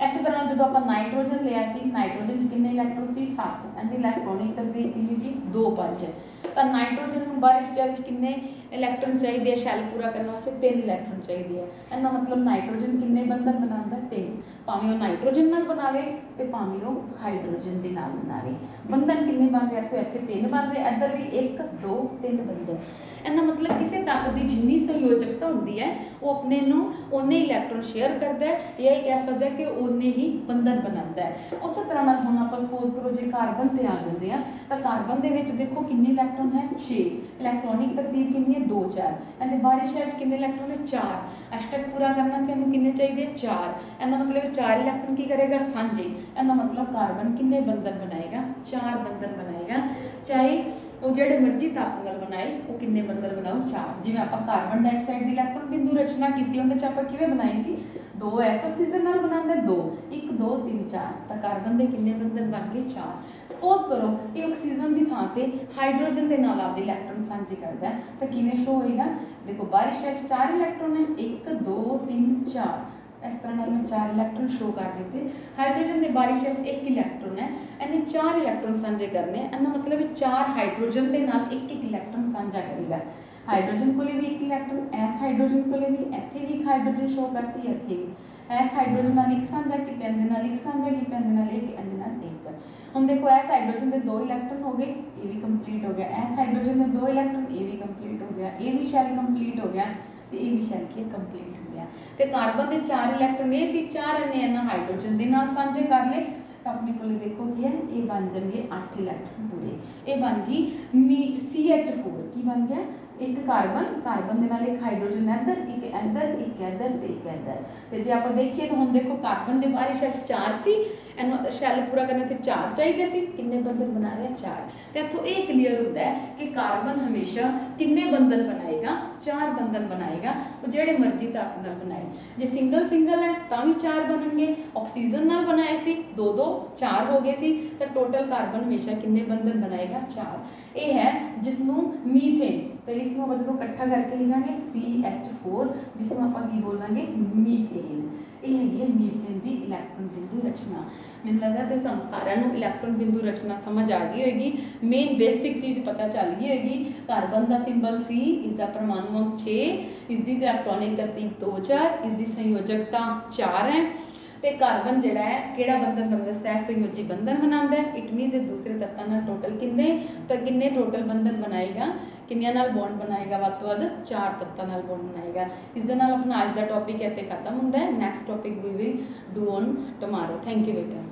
ਐਸੇ ਤਰ੍ਹਾਂ ਜਦੋਂ ਆਪਾਂ ਨਾਈਟ੍ਰੋਜਨ ਲਿਆ ਸੀ ਨਾਈਟ੍ਰੋਜਨ 'ਚ ਕਿੰਨੇ ਇਲੈਕਟ੍ਰੋਨ ਸੀ? 7 ਇਹਦੀ ਇਲੈਕਟ੍ਰੋਨਿਕ ਤਰਤੀਬ ਕਿੰਨੀ ਸੀ? 2 5 ਤਾਂ ਨਾਈਟ੍ਰੋਜਨ ਨੂੰ ਬਾਰਿਸ਼ ਜਲ 'ਚ ਕਿੰਨੇ ਇਲੈਕਟ੍ਰੋਨ ਚਾਹੀਦੇ ਆ ਸ਼ੈਲ ਪੂਰਾ ਕਰਨ ਵਾਸਤੇ ਤਿੰਨ ਇਲੈਕਟ੍ਰੋਨ ਚਾਹੀਦੇ ਆ। ਇਹਦਾ ਮਤਲਬ ਨਾਈਟ੍ਰੋਜਨ ਕਿੰਨੇ ਬੰਧਨ ਬਣਾਉਂਦਾ 3 ਭਾਵੇਂ ਉਹ ਨਾਈਟ੍ਰੋਜਨ ਨਾਲ ਬਣਾਵੇ ਤੇ ਭਾਵੇਂ ਉਹ ਹਾਈਡਰੋਜਨ ਦੇ ਨਾਲ ਬਣਾਵੇ। ਬੰਧਨ ਕਿੰਨੇ ਬਣ ਰਹੇ? ਇੱਥੇ ਇੱਥੇ 3 ਬਣ ਰਹੇ, ਇੱਧਰ ਵੀ 1 2 3 ਬੰਧਨ। ਇਹਦਾ ਮਤਲਬ ਕਿਸੇ ਤੱਤ ਦੀ ਜਿੰਨੀ ਸੰਯੋਜਕਤਾ ਹੁੰਦੀ ਹੈ, ਉਹ ਆਪਣੇ ਨੂੰ ਉਹਨੇ ਇਲੈਕਟ੍ਰੋਨ ਸ਼ੇਅਰ ਕਰਦਾ ਹੈ ਜਾਂ ਇਹ ਕਹਿ ਸਕਦਾ ਕਿ ਉਹਨੇ ਹੀ ਬੰਧਨ ਬਣਾਉਂਦਾ ਹੈ। ਉਸੇ ਤਰ੍ਹਾਂ ਨਾਲ ਹੁਣ ਆਪਾਂ ਸਪੋਜ਼ ਕਰੋ ਜੇ ਕਾਰਬਨ ਤੇ ਆ ਜਾਂਦੇ ਆ, ਤਾਂ ਕਾਰਬਨ ਦੇ ਵਿੱਚ ਦੇਖੋ ਕਿੰਨੇ ਇਲੈਕਟ੍ਰੋਨ ਹੈ? 6 ਇਲੈਕਟ੍ਰੋਨਿਕ ਤਰਤੀਬ ਕਿੰਨੀ ਹੈ? 2 4 ਇਹਦੇ ਬਾਹਰੀ ਸ਼ੈਲ 'ਚ ਕਿੰਨੇ ਇਲੈਕਟ੍ਰੋਨ ਹੈ? 4 ਅਸ਼ਟਕ ਪੂਰਾ ਕਰਨਾ ਸੀ, ਇਹਨੂੰ ਕਿੰਨੇ ਚਾਹੀਦੇ? 4 ਇਹਦਾ ਮਤਲਬ 4 ਇਲੈਕਟ੍ਰੋਨ ਕੀ ਕਰੇਗਾ? ਸਾਂਝੇ। ਇਹਦਾ ਮਤਲਬ ਕਾਰਬਨ ਕਿੰਨੇ ਬੰਧਨ ਬਣਾਏਗਾ? 4 ਬੰਧਨ ਬਣਾਏਗਾ। ਚਾਹੇ ਉਹ ਜਿਹੜੇ ਮਰਜ਼ੀ ਤਾਪ ਨਾਲ ਬਣਾਏ, ਉਹ ਕਿੰਨੇ ਬੰਧਨ ਬਣਾਓ? ਚਾਰ। ਜਿਵੇਂ ਆਪਾਂ ਕਾਰਬਨ ਡਾਈਆਕਸਾਈਡ ਦੀ ਇਲੈਕਟ੍ਰੋਨ ਬਿੰਦੂ ਰਚਨਾ ਕੀਤੀ, ਉਹਦੇ ਚ ਆਪਾਂ ਕਿਵੇਂ ਬਣਾਈ ਸੀ? ਦੋ ਐਸ ਆਕਸੀਜਨ ਨਾਲ ਬਣਾਉਂਦਾ, ਦੋ। 1 2 3 4 ਤਾਂ ਕਾਰਬਨ ਦੇ ਕਿੰਨੇ ਬੰਧਨ ਬਣ ਗਏ? ਚਾਰ। ਸਪੋਜ਼ ਕਰੋ ਇਹ ਆਕਸੀਜਨ ਦੀ ਥਾਂ ਤੇ ਹਾਈਡਰੋਜਨ ਦੇ ਨਾਲ ਆਪਦੇ ਇਲੈਕਟ੍ਰੋਨ ਸਾਂਝੇ ਕਰਦਾ ਹੈ। ਤਾਂ ਕਿਵੇਂ ਸ਼ੋ ਹੋਏਗਾ? ਦੇਖੋ, ਬਾਰਿਸ਼ ਸ਼ੈਲ 'ਚ ਚਾਰ ਇਲੈਕਟ੍ਰੋਨ ਹੈ। 1 2 3 4 ਇਸ ਤਰ੍ਹਾਂ ਨਾਲ ਮੈਂ ਚਾਰ ਇਲੈਕਟ੍ਰੋਨ ਸ਼ੋ ਕਰ ਦਿੱਤੇ। ਹਾਈਡਰੋਜਨ ਦੇ ਬਾਰਿਸ਼ ਵਿੱਚ ਇੱਕ ਇਲੈਕਟ੍ਰੋਨ ਹੈ। ਇਹਨੇ ਚਾਰ ਇਲੈਕਟ੍ਰੋਨ ਸਾਂਝੇ ਕਰਨੇ ਆ। ਇਹਦਾ ਮਤਲਬ ਹੈ ਚਾਰ ਹਾਈਡਰੋਜਨ ਦੇ ਨਾਲ ਇੱਕ ਇੱਕ ਇਲੈਕਟ੍ਰੋਨ ਸਾਂਝਾ ਕਰੇਗਾ। ਹਾਈਡਰੋਜਨ ਕੋਲੇ ਵੀ ਇੱਕ ਇਲੈਕਟ੍ਰੋਨ, ਐਸ ਹਾਈਡਰੋਜਨ ਕੋਲੇ ਵੀ, ਇੱਥੇ ਵੀ ਇੱਕ ਹਾਈਡਰੋਜਨ ਸ਼ੋ ਕਰਤੀ ਹੈ ਇੱਥੇ ਵੀ। ਐਸ ਹਾਈਡਰੋਜਨ ਨਾਲ ਇੱਕ ਸਾਂਝਾ ਕੀਤਾ ਇਹਦੇ ਨਾਲ, ਇੱਕ ਸਾਂਝਾ ਕੀਤਾ ਇਹਦੇ ਨਾਲ, ਇੱਕ ਇਹਦੇ ਨਾਲ ਇੱਕ। ਹੁਣ ਦੇਖੋ, ਐਸ ਹਾਈਡਰੋਜਨ ਦੇ ਦੋ ਇਲੈਕਟ੍ਰੋਨ ਹੋ ਗਏ, ਇਹ ਵੀ ਕੰਪਲੀਟ ਹੋ ਗਿਆ। ਐਸ ਹਾਈਡਰੋਜਨ ਦੇ ਦੋ ਇਲੈਕਟ੍ਰੋਨ, ਇਹ ਵੀ ਕੰਪਲੀਟ ਹੋ ਗਿਆ। ਇਹ ਵੀ ਸ਼ੈਲ ਕੰਪਲੀਟ ਹੋ ਗਿਆ ਤੇ ਇਹ ਵੀ ਸ਼ੈਲ ਕੀ ਕੰਪਲੀਟ ਹੋ ਗਿਆ। ਤੇ ਕਾਰਬਨ ਦੇ ਚਾਰ ਇਲੈਕਟ੍ਰੋਨ, ਇਹ ਸੀ ਚਾਰ ਨੇ ਇਹਨਾਂ ਹਾਈਡਰੋਜਨ ਦੇ ਨਾਲ ਸਾਂਝੇ ਕਰ ਲਏ। ਤਾਂ ਆਪਣੇ ਕੋਲੇ ਦੇਖੋ ਕੀ ਹੈ, ਇਹ ਬਣ ਜਾਣਗੇ 8 ਇਲੈਕਟ੍ਰੋਨ ਪੂਰੇ। ਇਹ ਬਣ ਗਈ ਮੀ CH4 ਕੀ ਬਣ ਗਿਆ? ਇੱਕ ਕਾਰਬਨ ਕਾਰਬਨ ਦੇ ਨਾਲ ਇੱਕ ਹਾਈਡਰੋਜਨ ਇੱਧਰ ਇੱਕ ਇੱਧਰ ਇੱਕ ਇੱਧਰ ਤੇ ਇੱਕ ਇੱਧਰ ਤੇ ਜੇ ਆਪਾਂ ਦੇਖੀਏ ਤਾਂ ਹੁਣ ਦੇਖੋ ਕਾਰਬਨ ਦੇ ਬਾਰੇ ਸ਼ਾਇਦ 4 ਸੀ, ਇਹਨੂੰ ਸ਼ੈਲ ਪੂਰਾ ਕਰਨ ਸੇ 4 ਚਾਹੀਦੇ ਸੀ। ਕਿੰਨੇ ਬੰਧਨ ਬਣਾ ਰਿਹਾ 4 ਤੇ ਇੱਥੋਂ ਇਹ ਕਲੀਅਰ ਹੁੰਦਾ ਹੈ ਕਿ ਕਾਰਬਨ ਹਮੇਸ਼ਾ ਕਿੰਨੇ ਬੰਧਨ ਬਣਾਏਗਾ? 4 ਬੰਧਨ ਬਣਾਏਗਾ, ਉਹ ਜਿਹੜੇ ਮਰਜ਼ੀ ਤਾਪ ਨਾਲ ਬਣਾਏ। ਜੇ ਸਿੰਗਲ ਸਿੰਗਲ ਹੈ, ਤਾਂ ਵੀ 4 ਬਣਨਗੇ। ਆਕਸੀਜਨ ਨਾਲ ਬਣਾਏ ਸੀ 2 2 4 ਹੋ ਗਏ ਸੀ। ਤਾਂ ਟੋਟਲ ਕਾਰਬਨ ਹਮੇਸ਼ਾ ਕਿੰਨੇ ਬੰਧਨ ਬਣਾਏਗਾ? 4 ਇਹ ਹੈ ਜਿਸ ਨੂੰ ਮੀਥੇਨ ਤੇ ਇਸ ਨੂੰ ਆਪਾਂ ਜਦੋਂ ਇਕੱਠਾ ਕਰਕੇ ਲਿਖਾਂਗੇ CH4 ਜਿਸ ਨੂੰ ਆਪਾਂ ਕੀ ਬੋਲਾਂਗੇ? ਮੀਥੇਨ। ਇਹ ਹੈਗੀ ਹੈ ਮੀਥੇਨ ਦੀ ਇਲੈਕਟ੍ਰੋਨ ਬਿੰਦੂ ਰਚਨਾ। ਮੈਨੂੰ ਲੱਗਦਾ ਤੇ ਸਾਨੂੰ ਸਾਰਿਆਂ ਨੂੰ ਇਲੈਕਟ੍ਰੋਨ ਬਿੰਦੂ ਰਚਨਾ ਸਮਝ ਆ ਗਈ ਹੋਏਗੀ। ਮੇਨ ਬੇਸਿਕ ਚੀਜ਼ ਪਤਾ ਚੱਲ ਗਈ ਹੋਏਗੀ। ਕਾਰਬਨ ਦਾ ਸਿੰਬਲ C ਇਸ ਦਾ ਪਰਮਾਣੂ ਅੰਕ 6 ਇਸ ਦੀ ਇਲੈਕਟ੍ਰੋਨਿਕ ਤਰਤੀਬ 2 4 ਇਸ ਦੀ ਸੰਯੋਜਕਤਾ 4 ਹੈ। ਤੇ ਕਾਰਬਨ ਜਿਹੜਾ ਹੈ, ਕਿਹੜਾ ਬੰਧਨ ਬਣਾਉਂਦਾ ਸਹਿ ਸੰਯੋਜੀ ਬੰਧਨ ਬਣਾਉਂਦਾ ਹੈ। ਇਟ ਮੀਨਸ ਇਹ ਦੂਸਰੇ ਤੱਤਾਂ ਨਾਲ ਟੋਟਲ ਕਿੰਨੇ? ਤਾਂ ਕਿੰਨੇ ਟੋਟਲ ਬੰਧਨ ਬਣਾਏਗਾ? ਕਿੰਨਿਆਂ ਨਾਲ ਬੌਂਡ ਬਣਾਏਗਾ? ਵੱਧ ਤੋਂ ਵੱਧ ਚਾਰ ਤੱਤਾਂ ਨਾਲ ਬੌਂਡ ਬਣਾਏਗਾ। ਇਸ ਦੇ ਨਾਲ ਆਪਣਾ ਅੱਜ ਦਾ ਟੌਪਿਕ ਇੱਥੇ ਖਤਮ ਹੁੰਦਾ ਹੈ। Next topic we will do on tomorrow thank you ਬੇਟਾ।